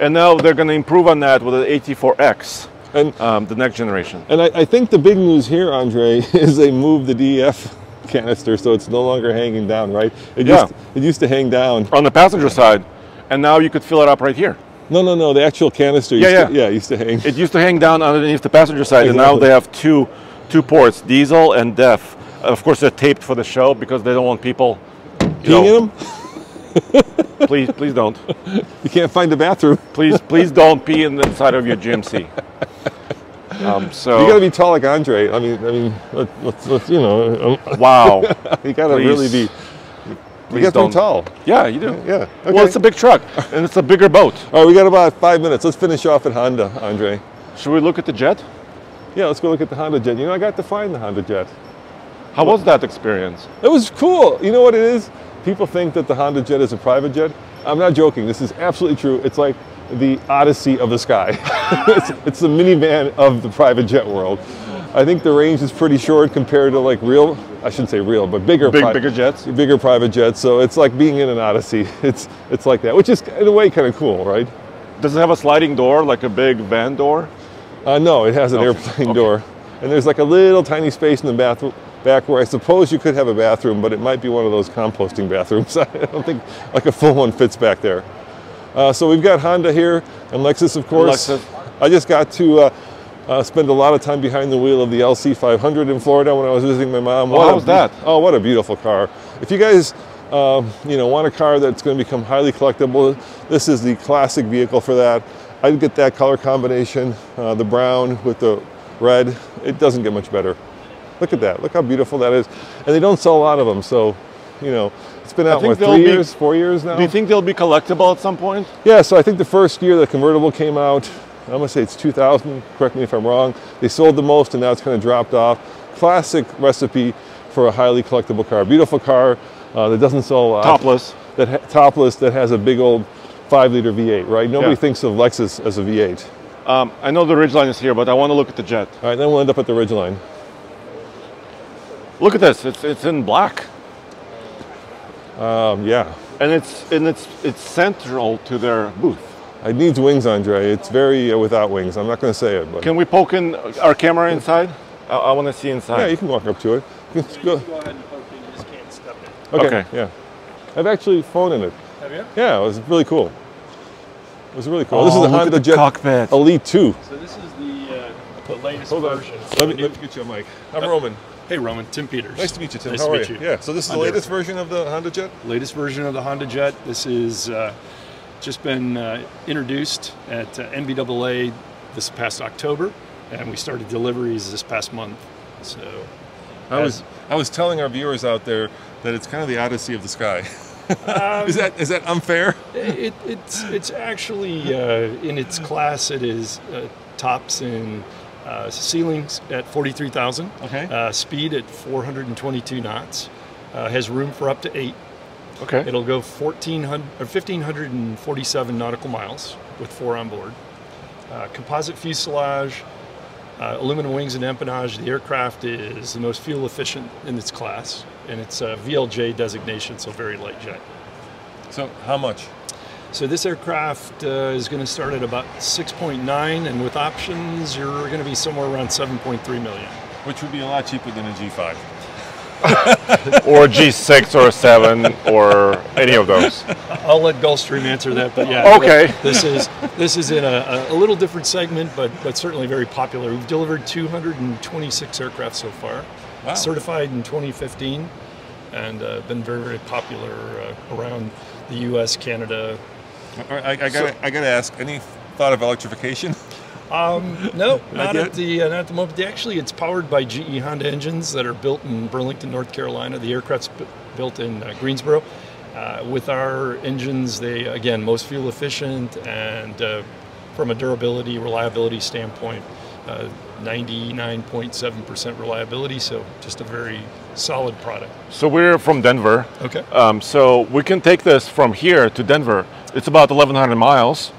And now they're going to improve on that with the AT4X, and um, the next generation. and I, I think the big news here, Andre, is they moved the DEF canister so it's no longer hanging down. Right? It Yeah. used it used to hang down. On the passenger side, and now you could fill it up right here. No, no, no. The actual canister. Used Yeah, to, yeah. yeah, used to hang. It used to hang down underneath the passenger side, and now they have two, two ports, diesel and DEF. Of course, they're taped for the show because they don't want people. Peeing know, in them? Please, please don't. You can't find the bathroom. Please, please don't pee in the inside of your GMC. Um, so, You got to be tall like Andre. I mean, I mean, let, let's, let's you know, um, wow. you got to Please. really be. You got to be tall. Yeah, you do. Yeah. Well, it's a big truck, and it's a bigger boat. All right, we got about five minutes. Let's finish off at Honda, Andre. Should we look at the jet? Yeah, let's go look at the Honda Jet. You know, I got to find the Honda Jet. How was that experience? It was cool. You know what it is? People think that the Honda Jet is a private jet. I'm not joking. This is absolutely true. It's like the Odyssey of the sky. it's, it's the minivan of the private jet world. I think the range is pretty short compared to like real, I shouldn't say real, but bigger, Big, bigger jets. bigger private jets. So it's like being in an Odyssey. It's it's like that, which is in a way kind of cool, right? Does it have a sliding door, like a big van door? Uh, no, it has an Okay, airplane okay. door, and there's like a little tiny space in the bathroom back where I suppose you could have a bathroom, but it might be one of those composting bathrooms. I don't think like a full one fits back there. Uh, so we've got Honda here and Lexus, of course. Lexus. I just got to uh, uh, spend a lot of time behind the wheel of the LC500 in Florida when I was visiting my mom. Well, What how was that? Oh, what a beautiful car! If you guys, um, you know, want a car that's going to become highly collectible, this is the classic vehicle for that. I'd get that color combination, uh, the brown with the red. It doesn't get much better. Look at that. Look how beautiful that is. And they don't sell a lot of them, so you know, It's been out what three be- years, four years now. Do you think they'll be collectible at some point? Yeah, so I think the first year the convertible came out, I'm gonna say it's 2000. Correct me if I'm wrong. They sold the most, and now it's kind of dropped off. Classic recipe for a highly collectible car. Beautiful car uh, that doesn't sell a lot. Topless. That ha- topless that has a big old five-liter V8. Right? Nobody Yeah. thinks of Lexus as a V8. Um, I know the Ridgeline is here, but I want to look at the Jet. All right, then we'll end up at the Ridgeline. Look at this. It's it's in black, Um, yeah, and it's and it's it's central to their booth. it needs wings, Andre. It's very uh, without wings. I'm not going to say it, but Can we poke in our camera inside? I, I want to see inside. yeah, you can walk up to it. You can go- Go ahead and poke in, you just can't step in. Okay. Okay. Yeah. I've actually flown in it. Have you? Yeah, it was really cool. It was really cool. this is Oh, a look at Honda the Jet cockpit. Elite 2. So this is the, uh, the latest Hold on. version. Let me, let me get you a mic. I'm Roman. Hey Roman, Tim Peters. Nice to meet you, Tim. Nice How to are meet you? you. Yeah. So this is the latest version of the Honda Jet. Latest version of the Honda Jet. This is uh, just been uh, introduced at uh, NBAA this past October, and we started deliveries this past month. So I was I was telling our viewers out there that it's kind of the Odyssey of the sky. is that is that unfair? it, it's it's actually uh, in its class. It is uh, tops in uh, ceilings at 43,000. Okay. Uh, speed at 422 knots. Uh, has room for up to eight. Okay. It'll go 1400 or 1547 nautical miles with four on board. Uh, composite fuselage, uh, aluminum wings and empennage. The aircraft is the most fuel efficient in its class, and it's a VLJ designation, so very light jet. So how much? So this aircraft uh, is going to start at about 6.9, and with options, you're going to be somewhere around 7.3 million. Which would be a lot cheaper than a G5. or a G6 or a 7 or any of those. I'll let Gulfstream answer that, but yeah. Okay. This is this is in a, a little different segment, but but certainly very popular. We've delivered 226 aircraft so far, Wow. certified in 2015, and uh, been very very popular uh, around the U.S., Canada. All right, I, I gotta I gotta ask. Any thought of electrification? Um, no, not yet? at the uh, not at the moment. Actually, it's powered by GE Honda engines that are built in Burlington, North Carolina. The aircraft's bu- built in uh, Greensboro. Uh, with our engines, they again most fuel efficient and uh, from a durability, reliability standpoint, uh, 99.7% reliability. So just a very solid product. So we're from Denver. Okay. Um, so we can take this from here to Denver. It's about 1,100 miles.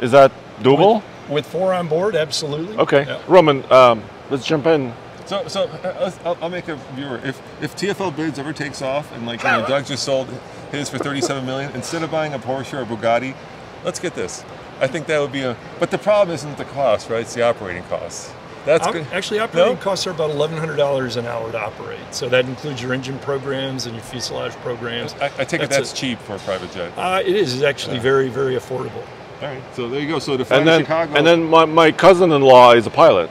Is that doable? With four on board, absolutely. Okay. Yeah. Roman, um, let's jump in. So, so uh, I'll, I'll make a viewer. If if TFL bids ever takes off and like you know Doug just sold his for 37 million, instead of buying a Porsche or a Bugatti, let's get this. I think that would be a. But the problem isn't the cost, right? It's the operating costs. That's Op- good. Actually, operating No? costs are about $1,100 an hour to operate. So that includes your engine programs and your fuselage programs. I, I take it That's that's a- cheap for a private jet. Uh, it is. It's actually very, very affordable. All right. So there you go. So to fly And to then, Chicago. and then my, my cousin-in-law is a pilot,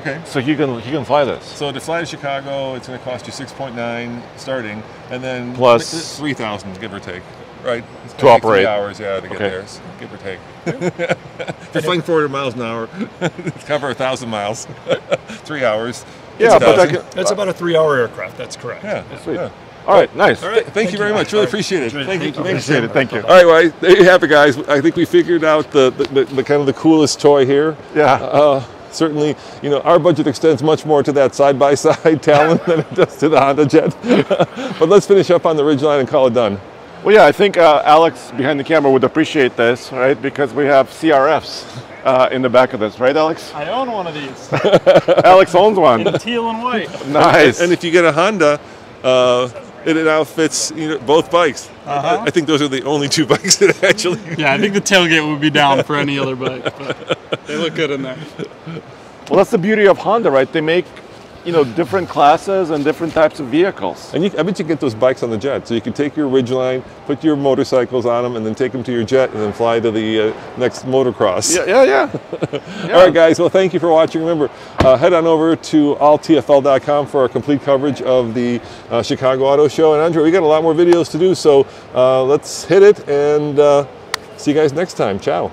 okay. so he can he can fly this. So to fly to Chicago, it's going to cost you 6.9 starting, and then Plus- 3,000 give or take, right? It's To gonna operate. Three hours, yeah, to get Okay. there, s- give or take. if you're flying 400 miles an hour, cover a thousand miles, three hours. Yeah, it's but I 1,000. can. That's about a three-hour aircraft. That's correct. Yeah, Sweet. yeah. All right, nice. All right. Thank, you very much. Really appreciate it. Thank Thank you. you. Appreciate Tim. it. Thank you. All right, well, there you have it, guys. I think we figured out the, the, the, the kind of the coolest toy here. Yeah. Uh, certainly, you know, our budget extends much more to that side-by-side Talon than it does to the Honda Jet. but let's finish up on the Ridgeline and call it done. Well, yeah, I think uh, Alex behind the camera would appreciate this, right? Because we have CRFs uh, in the back of this, right, Alex? I own one of these Alex owns one. in teal and white. Nice. And if you get a Honda, uh, it outfits you know, both bikes. I, I think those are the only two bikes that actually. Yeah, I think the tailgate would be down for any other bike, but they look good in there. well, that's the beauty of Honda, right? They make, you know, different classes and different types of vehicles. And you, I bet you get those bikes on the jet, so you can take your Ridgeline, put your motorcycles on them, and then take them to your jet, and then fly to the uh, next motocross. Yeah, yeah, yeah. All right, guys. Well, thank you for watching. Remember, uh, head on over to alltfl.com for our complete coverage of the uh, Chicago Auto Show. And Andre, we got a lot more videos to do, so uh, let's hit it and uh, see you guys next time. Ciao.